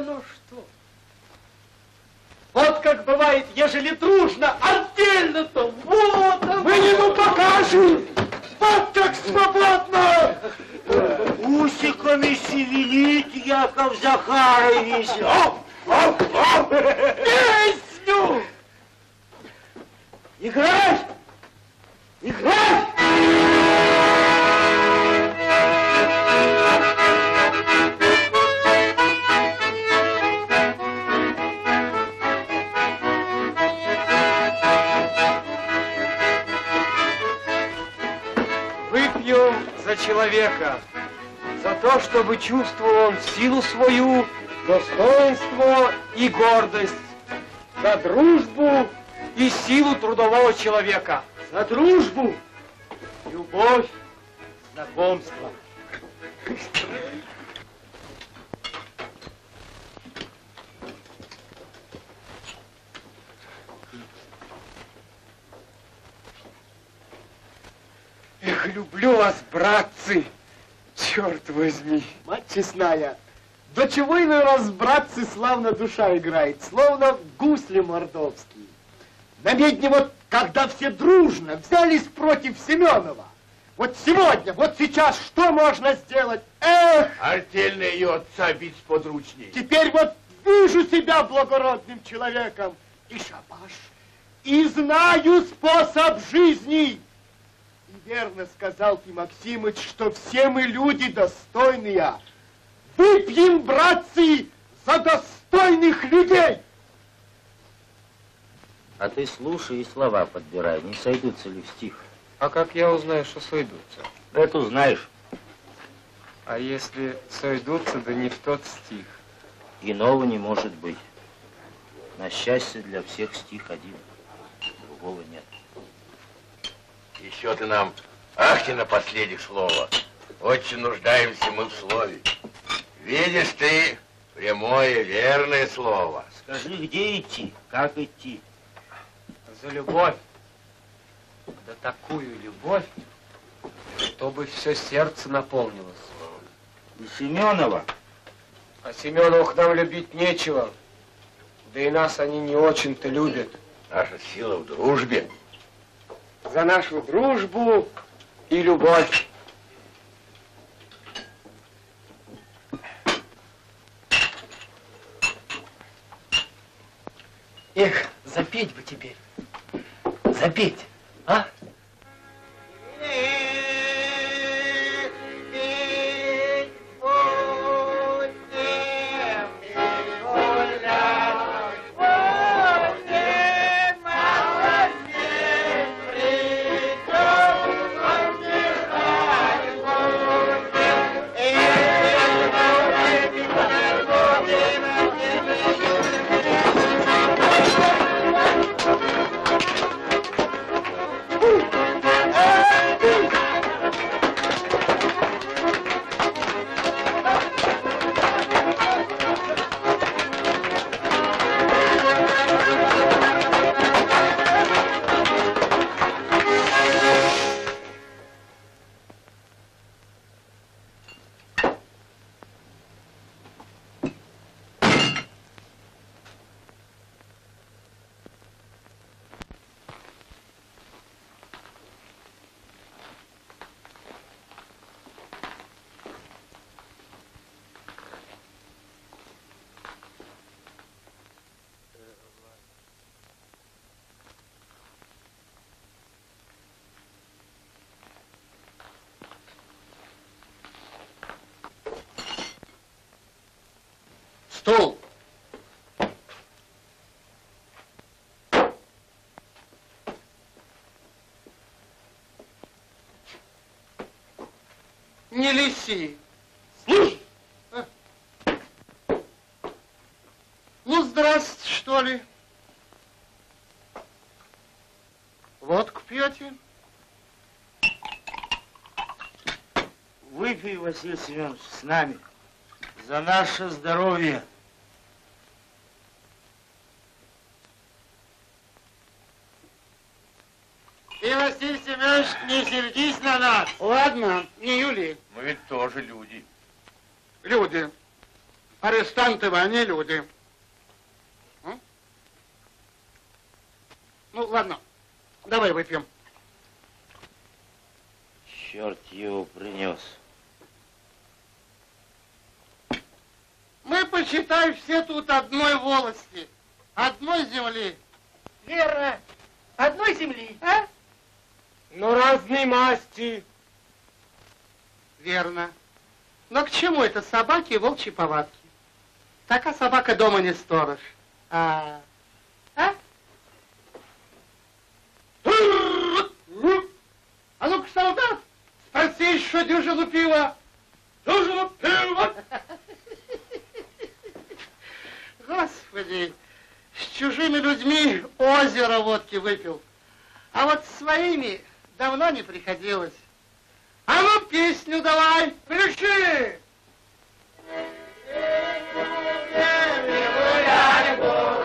Вот трудового человека. За дружбу, любовь, знакомство. Эх, люблю вас, братцы, черт возьми. Мать честная, до чего иной раз, братцы, славно душа играет, словно гусли мордовские. На медне вот, когда все дружно взялись против Семенова, вот сегодня, вот сейчас что можно сделать? Эх! Артельно ее отца бить подручней. Теперь вот вижу себя благородным человеком. И шабаш. И знаю способ жизни. И верно сказал ты, Максимыч, что все мы люди достойные. Выпьем, братцы, за достойных людей. А ты слушай и слова подбирай, не сойдутся ли в стих. А как я узнаю, что сойдутся? Это узнаешь. А если сойдутся, да не в тот стих? Иного не может быть. На счастье для всех стих один. Другого нет. Еще ты нам ахти напоследок слово. Очень нуждаемся мы в слове. Видишь ты прямое, верное слово. Скажи, где идти, как идти? За любовь. Да такую любовь, чтобы все сердце наполнилось. И Семенова? А Семеновых нам любить нечего. Да и нас они не очень-то любят. Наша сила в дружбе. За нашу дружбу и любовь. Эх, запеть бы теперь. Запеть, а? Лиси. Слушай. А? Ну, здрасте, что ли? Водку пьете? Выпей, Василий Семенович, с нами. За наше здоровье. Ты, Василий Семенович, не сердись на нас. Ладно, не Юли. Мы ведь тоже люди. люди. Арестанты вы, а не люди. М? Ну, ладно, давай выпьем. Черт его принес. Мы, почитай, все тут одной волости, одной земли. Верно. Одной земли, а? Но разной масти. Верно. Но к чему это собаки и волчьи повадки? Такая собака дома не сторож. А, а? А ну-ка, солдат, спроси еще дюжину пива. Дюжину пива. Господи, с чужими людьми озеро водки выпил. А вот своими давно не приходилось. А ну песню давай, включи! Lord.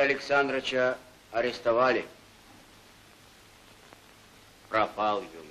Александровича арестовали. Пропал юноша.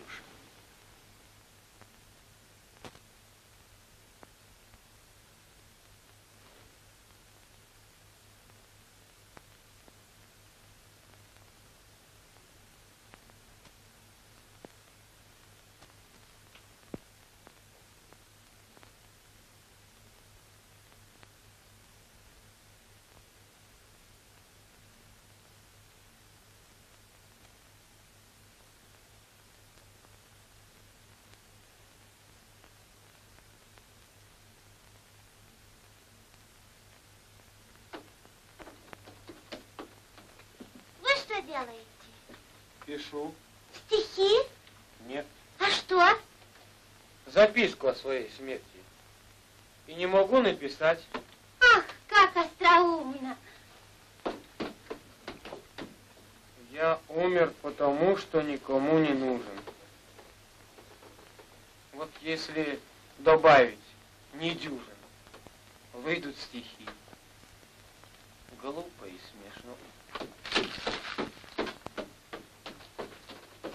Вы что делаете? Пишу. Стихи? Нет. А что? Записку о своей смерти. И не могу написать. Ах, как остроумно. Я умер потому, что никому не нужен. Вот если добавить не дюжин, выйдут стихи. Глупо и смешно.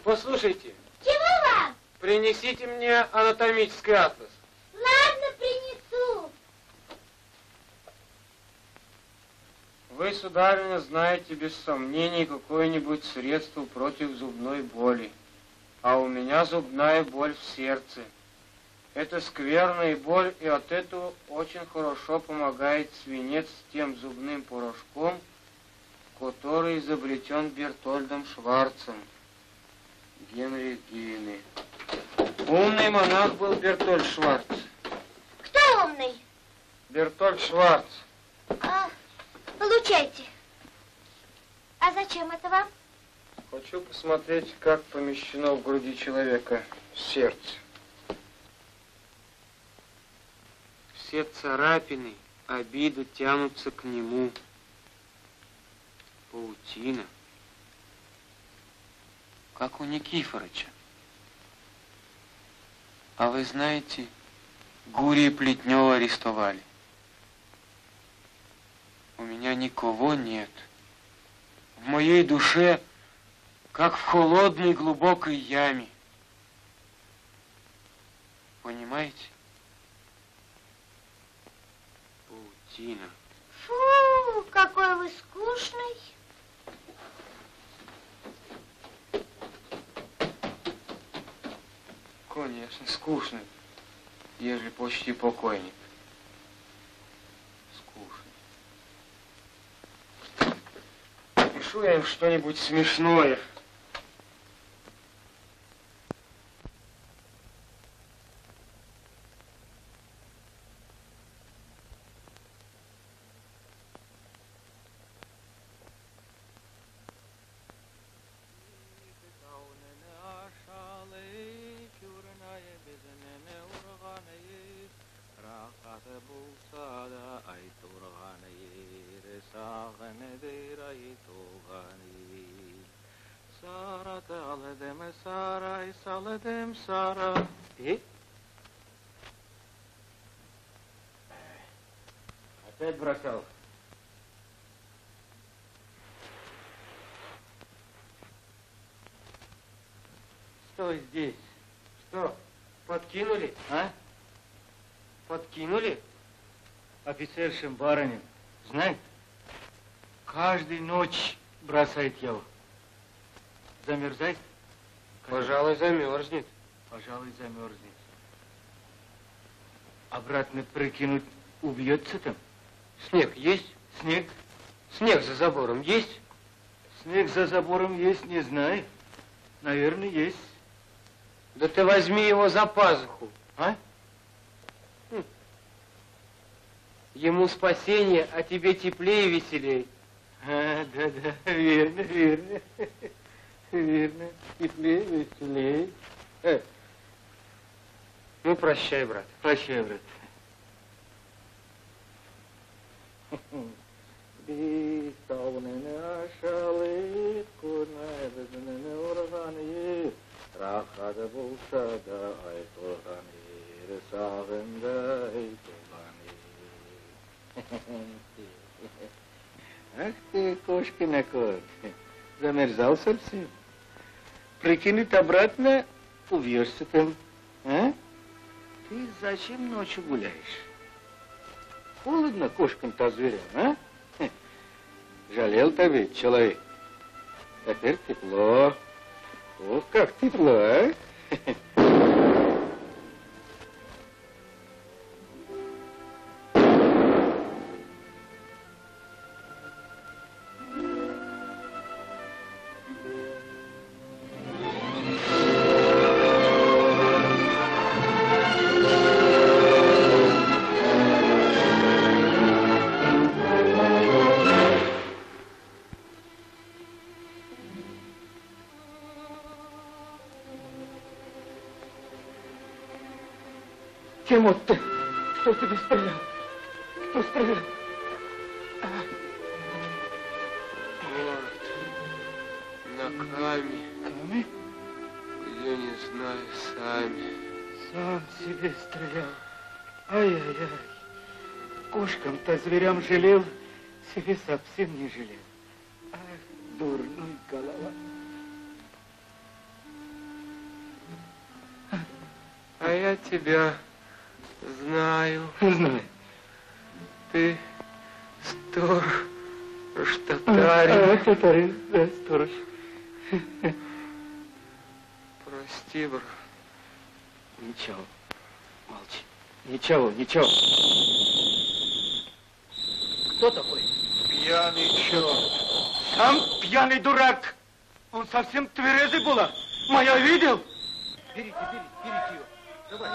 Послушайте, Чего вам? принесите мне анатомический атлас. Ладно, принесу. Вы, сударыня, знаете без сомнений какое-нибудь средство против зубной боли. А у меня зубная боль в сердце. Это скверно и боль, и от этого очень хорошо помогает свинец с тем зубным порошком, который изобретен Бертольдом Шварцем. Генрих Гейне. Умный монах был Бертольд Шварц. Кто умный? Бертольд Шварц. А, получайте. А зачем это вам? Хочу посмотреть, как помещено в груди человека сердце. Все царапины, обиды тянутся к нему. Паутина. Как у Никифорыча. А вы знаете, Гурия Плетнева арестовали. У меня никого нет. В моей душе, как в холодной глубокой яме. Понимаете? Паутина. Фу, какой вы скучный. Конечно, скучно, ежели почти покойник. Скучно. Пишу я им что-нибудь смешное. Опять бросал. Стой здесь. Что, подкинули? А? Подкинули? Офицершим барыням. Знай, каждую ночь бросает его. Замерзает? Пожалуй, замерзнет. Пожалуй, замерзнет. Обратно прикинуть убьется там? Снег есть? Снег? Снег за забором есть? Снег за забором есть, не знаю. Наверное, есть. Да ты возьми его за пазуху. А? Хм. Ему спасение, а тебе теплее и веселей. А, да-да, верно, верно. Верно, теплее, веселее. Э. Ну, прощай, брат. Прощай, брат. Биставнene aşalı kurnayını organı Rahada bulsa da ay torganı Sağında ay torganı Ах ты, кошкина кот, замерзал совсем. Прикинуть обратно, увьешься там. А? Ты зачем ночью гуляешь? Холодно кошкам-то зверям, а? Жалел-то ведь человек. Теперь тепло. Ох, как тепло, а? Вот ты? Кто тебе стрелял? Кто стрелял? Вот. На каме. Каме? Где не знаю, сами. Сам себе стрелял. Ай-яй-яй. Кошкам-то зверям жалел, себе совсем не жалел. Татарин. татарин, да, сторож. Прости, брат. Ничего. Молчи. Ничего, ничего. Кто такой? Пьяный черт. Сам пьяный дурак. Он совсем тверезый был. Моя видел? Берите, берите, берите его. Давай.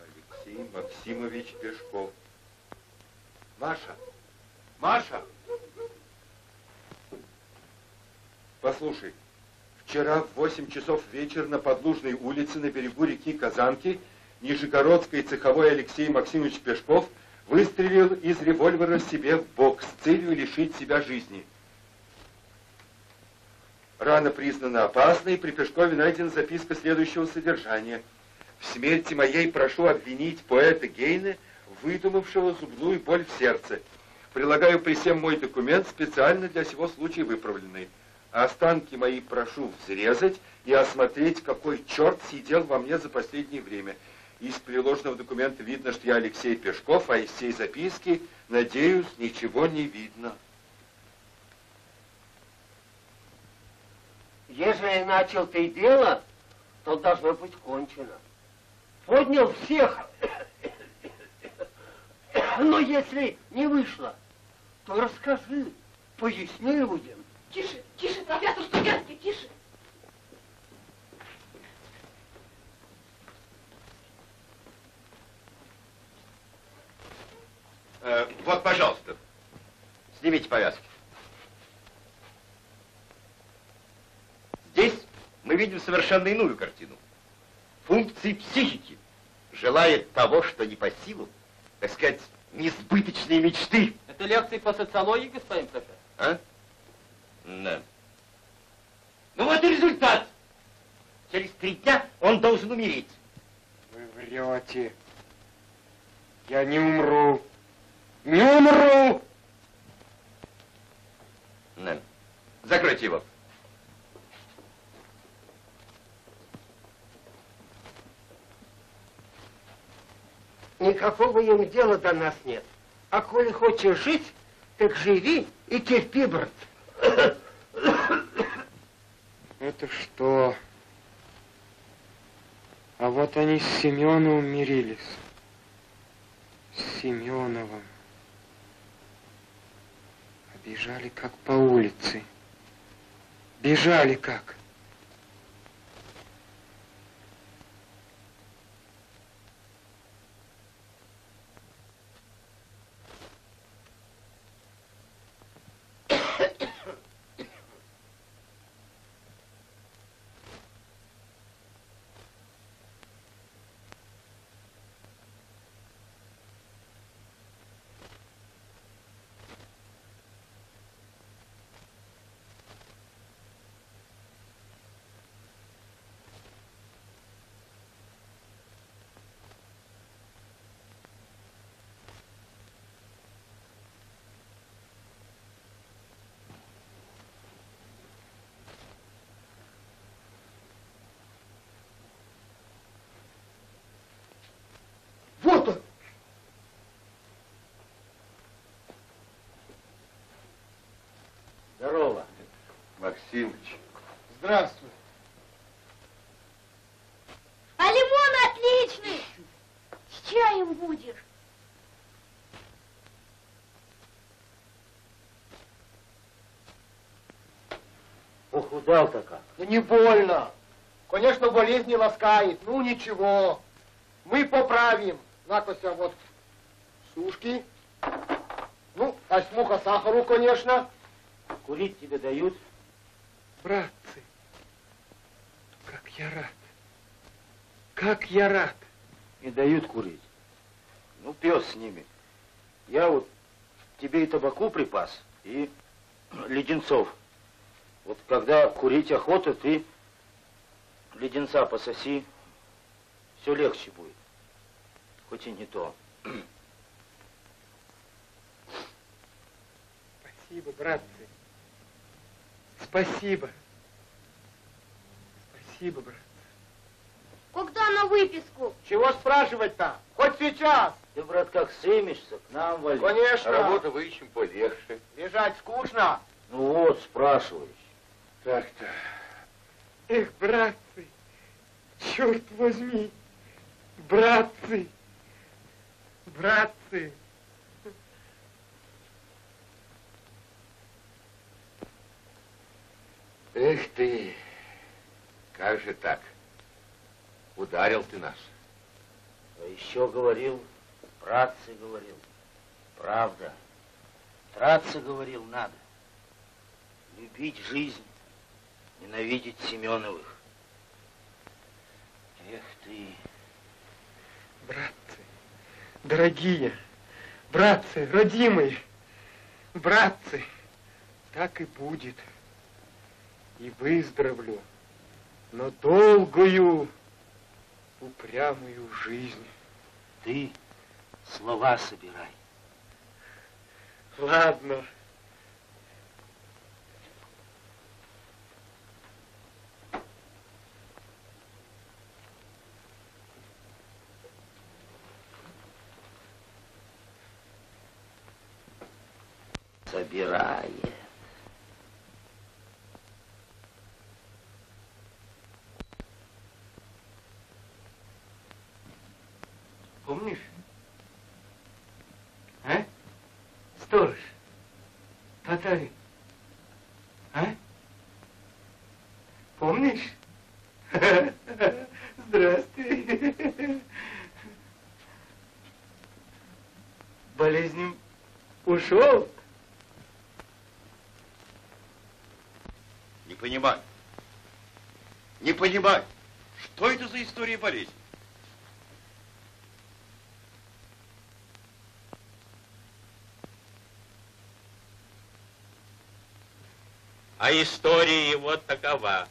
Алексей Максимович Пешков. Маша! Маша! Послушай, вчера в 8 часов вечера на Подлужной улице на берегу реки Казанки Нижегородской цеховой Алексей Максимович Пешков выстрелил из револьвера себе в бок с целью лишить себя жизни. Рана признана опасной, при Пешкове найдена записка следующего содержания. В смерти моей прошу обвинить поэта Гейне, выдумавшего зубную боль в сердце. Прилагаю при всем мой документ, специально для сего случая выправленный. Останки мои прошу взрезать и осмотреть, какой черт сидел во мне за последнее время. Из приложенного документа видно, что я Алексей Пешков, а из всей записки, надеюсь, ничего не видно. Ежели начал ты дело, то должно быть кончено. Поднял всех. Но если не вышло, то расскажи, поясни людям. Тише, тише, профессор Студенский, тише. Э, вот, пожалуйста, снимите повязки. Здесь мы видим совершенно иную картину. Функции психики желает того, что не по силу, так сказать, несбыточные мечты. Это лекции по социологии, господин профессор? А? Да. Ну вот и результат. Через три дня он должен умереть. Вы врете. Я не умру. Не умру! Да. Закройте его. Никакого им дела до нас нет. А коли хочешь жить, так живи и терпи, брат. Это что? А вот они с Семеновым мирились. С Семеновым. Бежали как по улице. Бежали как. Вот он. Здорово. Максимыч. Здравствуй. А лимон отличный! С чаем будешь? Похудал-то как. Да не больно. Конечно, болезнь не ласкает. Ну, ничего. Мы поправим. На, вот сушки. Ну, осьмуха сахару, конечно. Курить тебе дают? Братцы, как я рад. Как я рад. Не дают курить. Ну, пес с ними. Я вот тебе и табаку припас, и леденцов. Вот когда курить охота, ты леденца пососи, все легче будет. Хоть и не то. Спасибо, братцы. Спасибо. Спасибо, брат. Когда на выписку? Чего спрашивать-то? Хоть сейчас. Ты, брат, как сымешься, к нам вали. Конечно. Работу выищем полегче. Лежать скучно. Ну вот, спрашиваешь. Так-то. Эх, братцы, черт возьми, братцы, братцы. Эх ты, как же так? Ударил ты нас. А еще говорил, братцы говорил. Правда. Драться, говорил, надо. Любить жизнь, ненавидеть Семеновых. Эх ты. Братцы, дорогие, братцы, родимые, братцы, так и будет. И выздоровлю, но долгую, упрямую жизнь. Ты слова собирай. Ладно. Собирает. Помнишь? А? Сторож. Татарин. А? Помнишь? Здравствуй. Болезнь ушел? Понимаю. Не понимаю. Что это за история болезни? А история его такова.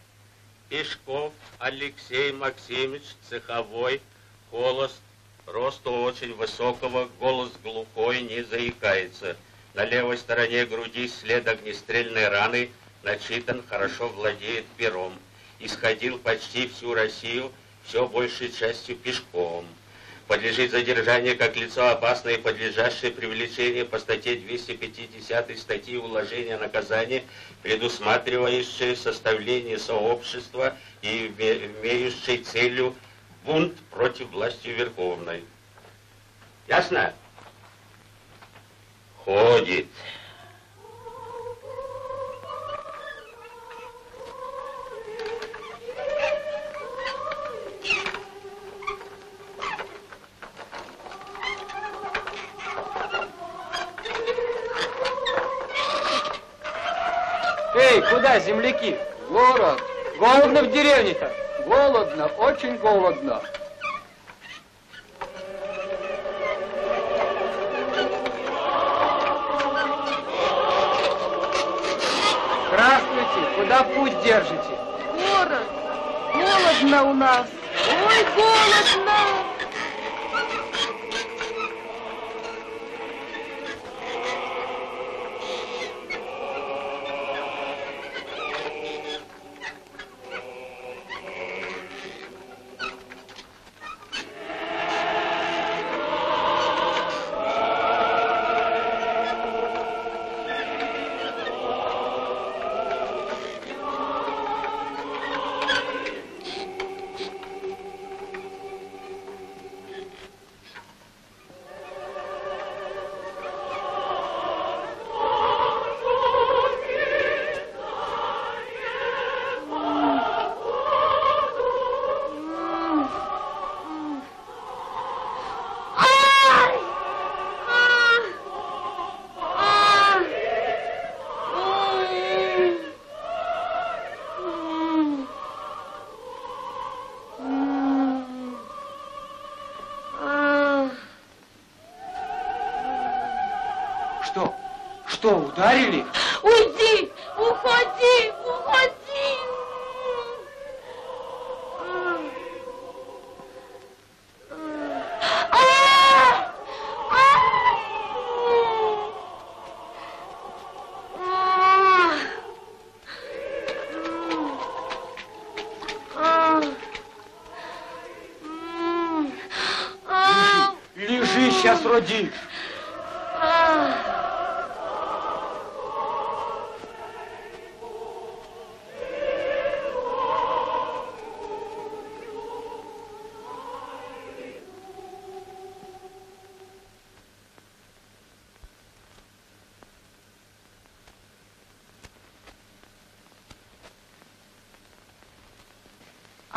Пешков Алексей Максимович, цеховой, холост, росту очень высокого, голос глухой, не заикается. На левой стороне груди след огнестрельной раны, начитан, хорошо владеет пером. Исходил почти всю Россию, все большей частью пешком. Подлежит задержанию как лицо опасное и подлежащее привлечению по статье 250 статьи уложения наказания, предусматривающее составление сообщества и имеющей целью бунт против власти верховной. Ясно? Ходит. Куда, земляки? Город. Голодно в деревне-то. Голодно, очень голодно. Здравствуйте, куда путь держите? Город. Голодно у нас. Ой, голодно. Ударили?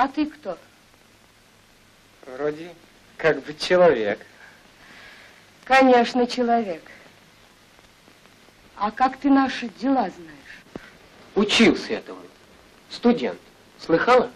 А ты кто? Вроде как бы человек. Конечно, человек. А как ты наши дела знаешь? Учился этому. Студент. Слыхала?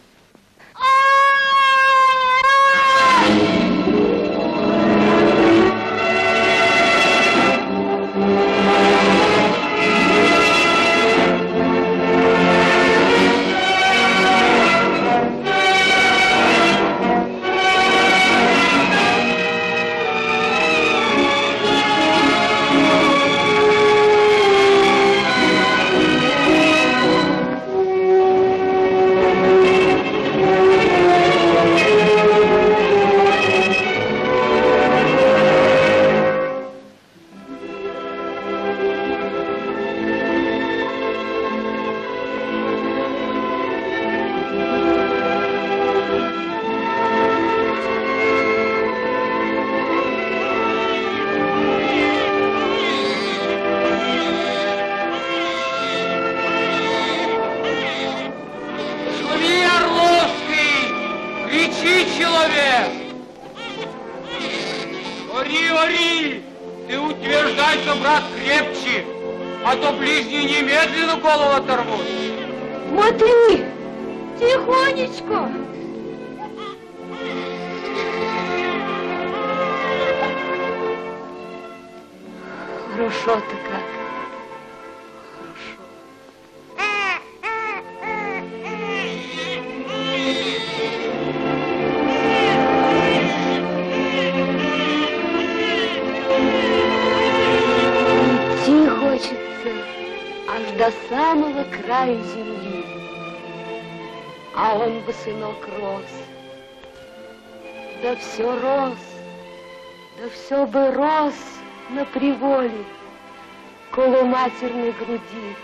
Матерной груди.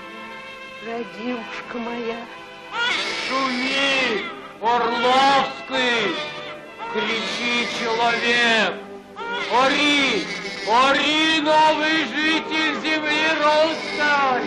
Родимушка моя. Шуми, Орловский! Кричи, человек! Ори! Ори, новый житель земли Росталь!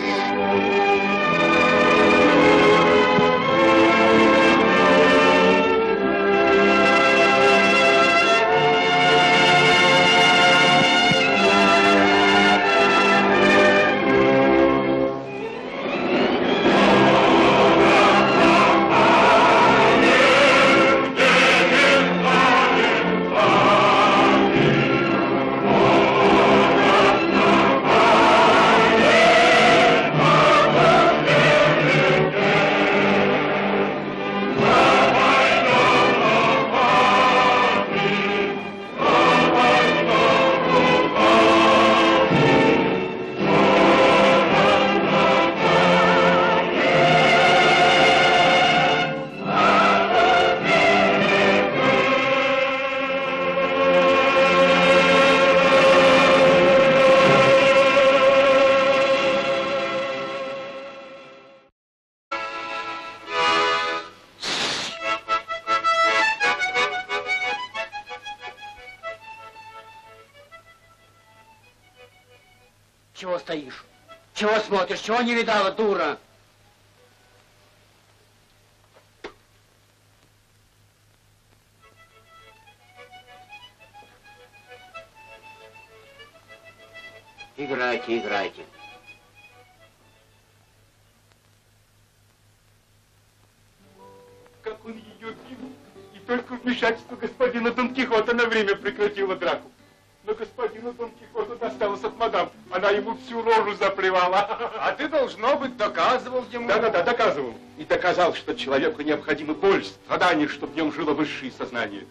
Чего не видала, дура? Играйте, играйте. Как он ее бил. И только вмешательство господина Дон Кихота на время прекратило драку. Но господину Дон Кихоту досталось от мадам. Она ему всю рожу заплевала. А ты, должно быть, доказывал ему... Да-да-да, доказывал. И доказал, что человеку необходима боль, страдания, чтобы в нем жило высшее сознание.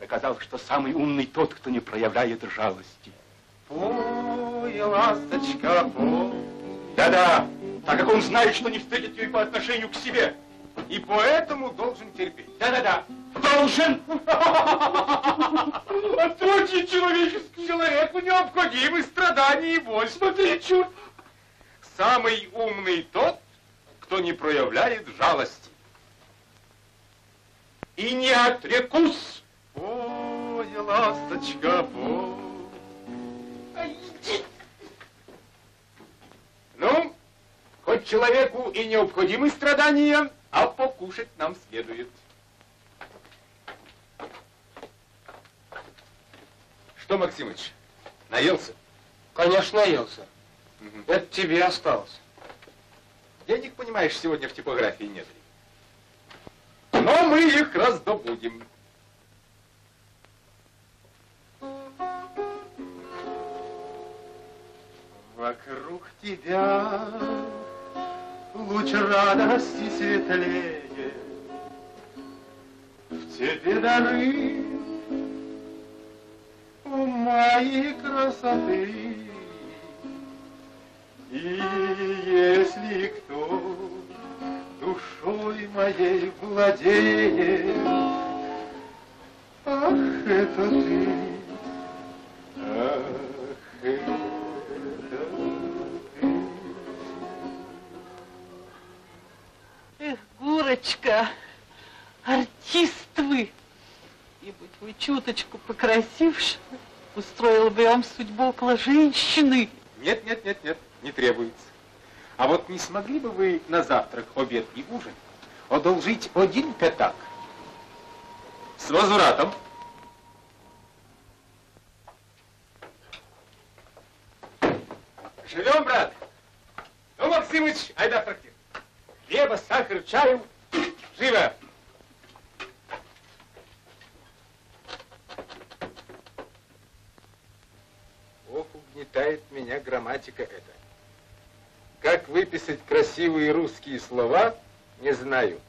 Доказал, что самый умный тот, кто не проявляет жалости. Ой, ласточка, пой. Да-да, так как он знает, что не встретит ее по отношению к себе. И поэтому должен терпеть. Да-да-да, должен. Отродье человеческий человеку необходимы страдания и боль. Смотри, чур. Самый умный тот, кто не проявляет жалости. И не отрекусь. Ой, ласточка, пой. Ну, хоть человеку и необходимы страдания, а покушать нам следует. Что, Максимыч, наелся? Конечно, наелся. Это тебе осталось. Денег, понимаешь, сегодня в типографии нет. Но мы их раздобудем. Вокруг тебя луч радости светлее, В тебе дары ума и красоты. И если кто душой моей владеет, Ах, это ты, ах, это Эх, Гурочка, артист вы. И будь вы чуточку покрасивше, устроила бы вам судьбу около женщины. Нет, нет, нет, нет, не требуется. А вот не смогли бы вы на завтрак, обед и ужин одолжить один пятак? С возвратом. Живем, брат. Ну, Максимыч, айда в трактир. Хлеба, сахар, чаю. Живо! Ох, угнетает меня грамматика эта. Как выписать красивые русские слова, не знаю.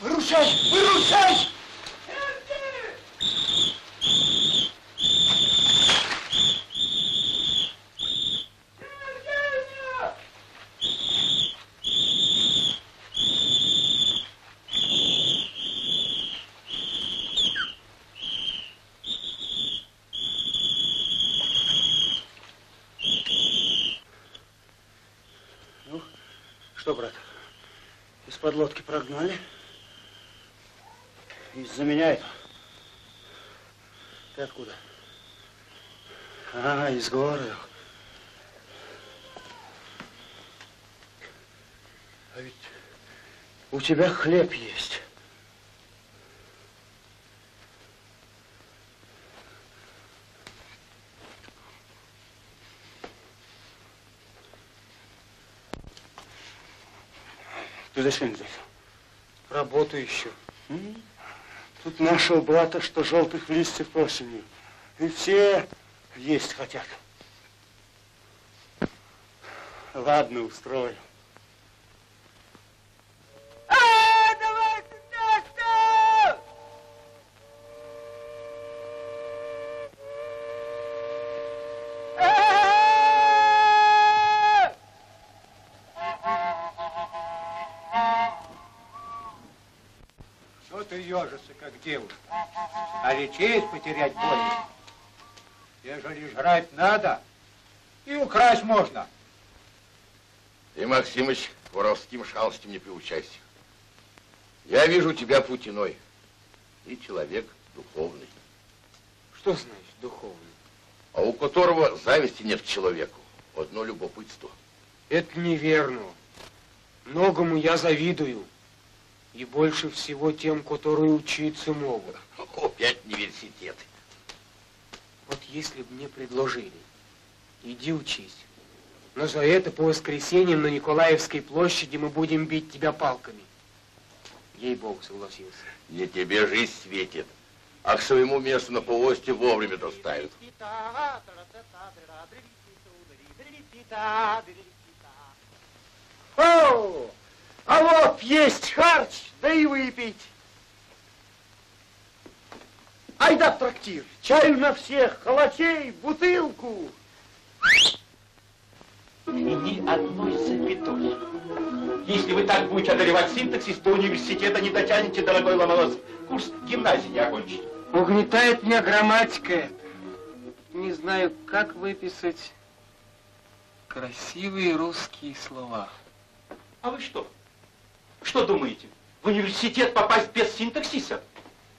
Выручай! Выручай! Ну, что, брат, из-под лодки прогнали? Из-за меня это? Ты откуда? А, из города. А ведь у тебя хлеб есть. Здесь? Работу ищу. Тут нашего брата, что желтых листьев осенью. И все есть хотят. Ладно, устрою. А ли честь потерять больно? Ежели жрать надо, и украсть можно. Ты, Максимыч, воровским шалостям не приучайся. Я вижу тебя путиной. И человек духовный. Что значит духовный? А у которого зависти нет к человеку. Одно любопытство. Это неверно. Многому я завидую. И больше всего тем, которые учиться могут. Опять университет. Вот если бы мне предложили, иди учись. Но за это по воскресеньям на Николаевской площади мы будем бить тебя палками. Ей-богу, согласился. Не тебе жизнь светит, а к своему месту на полуосте вовремя доставят. О, а вот есть харч, да и выпить. Айда в трактир, чаю на всех, холочей, бутылку. Ни одной запятой. Если вы так будете одолевать синтаксис, до университета не дотянете, дорогой Ломоносов. Курс гимназии не окончите. Угнетает меня грамматика. Не знаю, как выписать красивые русские слова. А вы что? Что думаете? В университет попасть без синтаксиса?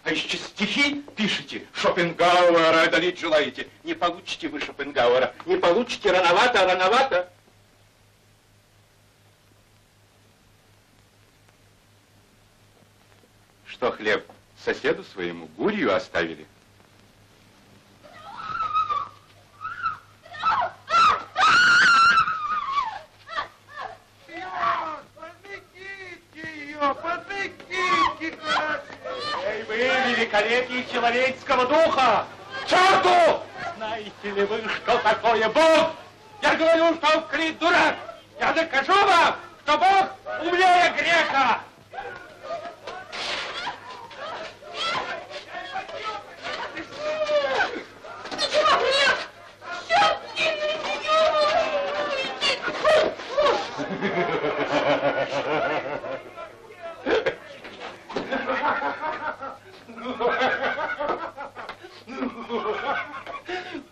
А еще стихи пишете, Шопенгауэра одолеть желаете. Не получите вы Шопенгауэра. Не получите рановато, рановато. Что, хлеб, соседу своему гурью оставили? Вы, великолепие человеческого духа! Черту! Знаете ли вы, что такое Бог? Я говорю, что Крит дурак! Я докажу вам, что Бог умнее грека!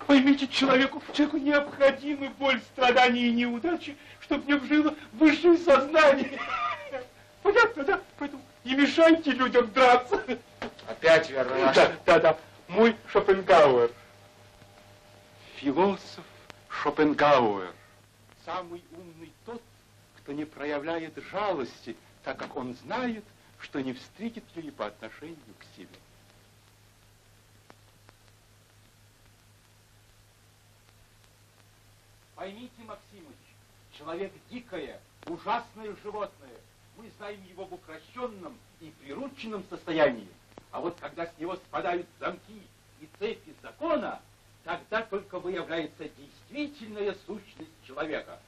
Поймите, человеку, человеку необходимы боль, страдания и неудачи, чтобы в нем жило высшее сознание. Понятно, да? Поэтому не мешайте людям драться. Опять верно. Да, да, да. Мой Шопенгауэр. Философ Шопенгауэр. Самый умный тот, кто не проявляет жалости, так как он знает, что не встретит ее по отношению к себе. Поймите, Максимыч, человек дикое, ужасное животное. Мы знаем его в укращенном и прирученном состоянии. А вот когда с него спадают замки и цепи закона, тогда только выявляется действительная сущность человека.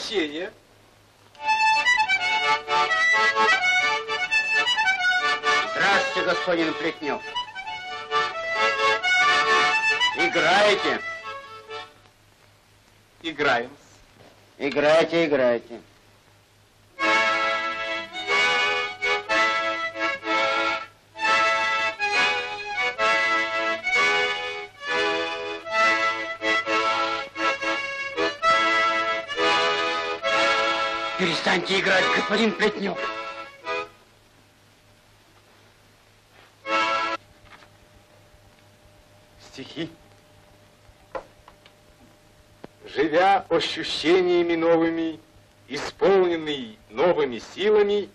Почтение. Здравствуйте, господин Плетнев. Играете? Играем. Играйте, играйте. Перестаньте играть, господин Плетнев. Стихи. Живя ощущениями новыми, исполненный новыми силами.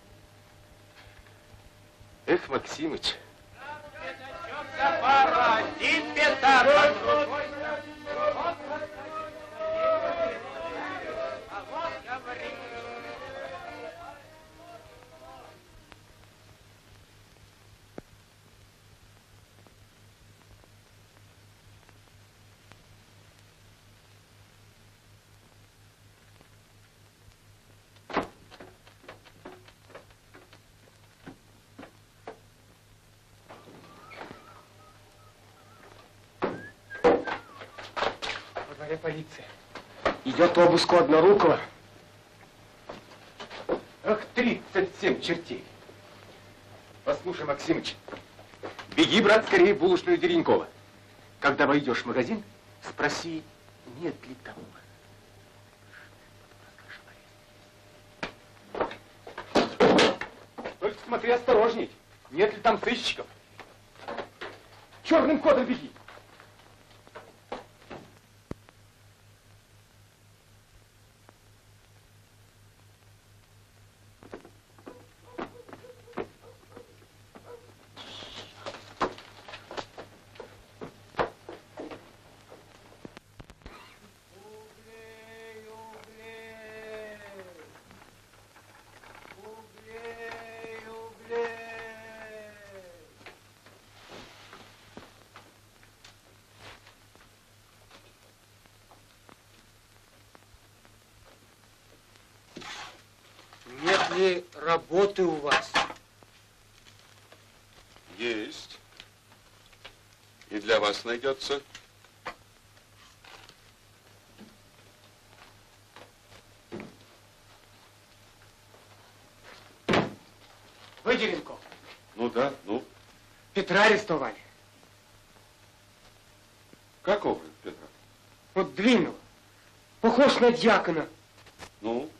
Эх, Максимыч, дворе полиция. Идет обыск у Однорукого. Ах, 37 чертей. Послушай, Максимыч, беги, брат, скорее в булочную Деренькова. Когда войдешь в магазин, спроси, нет ли там Только смотри осторожней, нет ли там сыщиков. Черным кодом беги. Работы у вас? Есть. И для вас найдется. Выделенко, Ну да, ну. Петра арестовали. Какого Петра? Вот длинного. Похож на дьякона. Ну?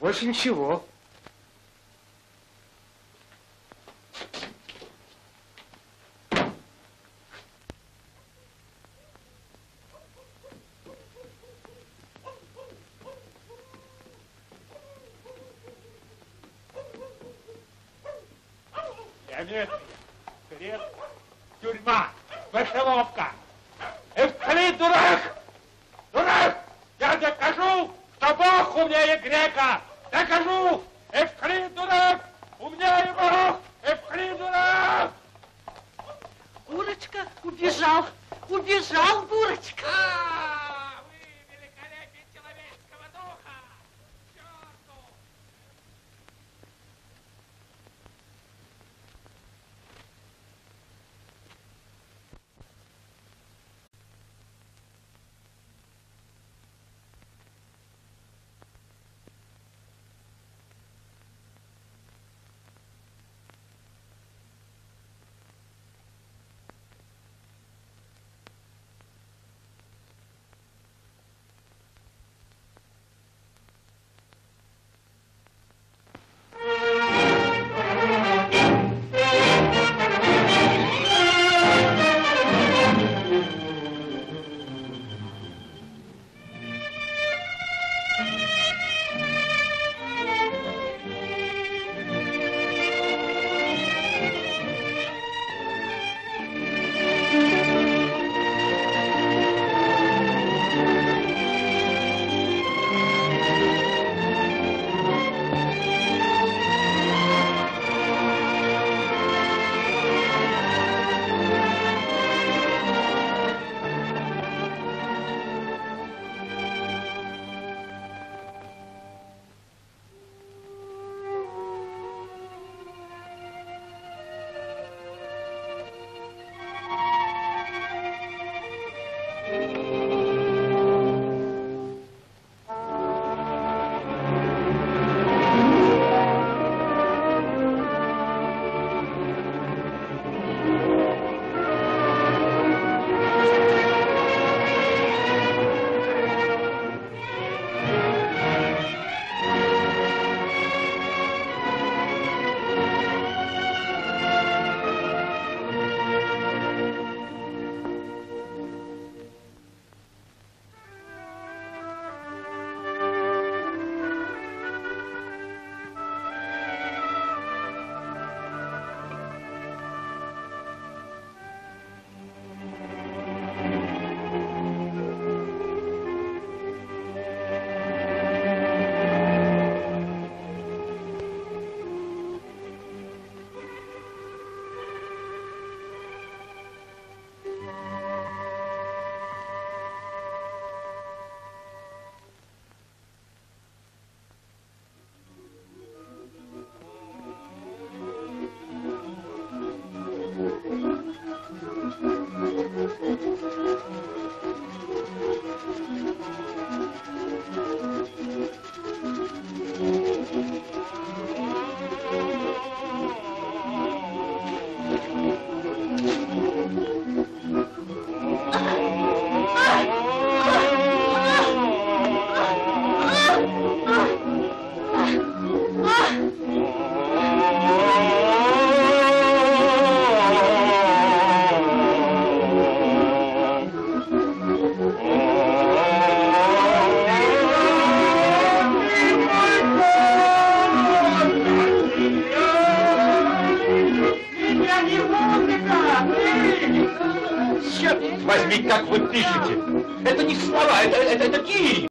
Больше ничего.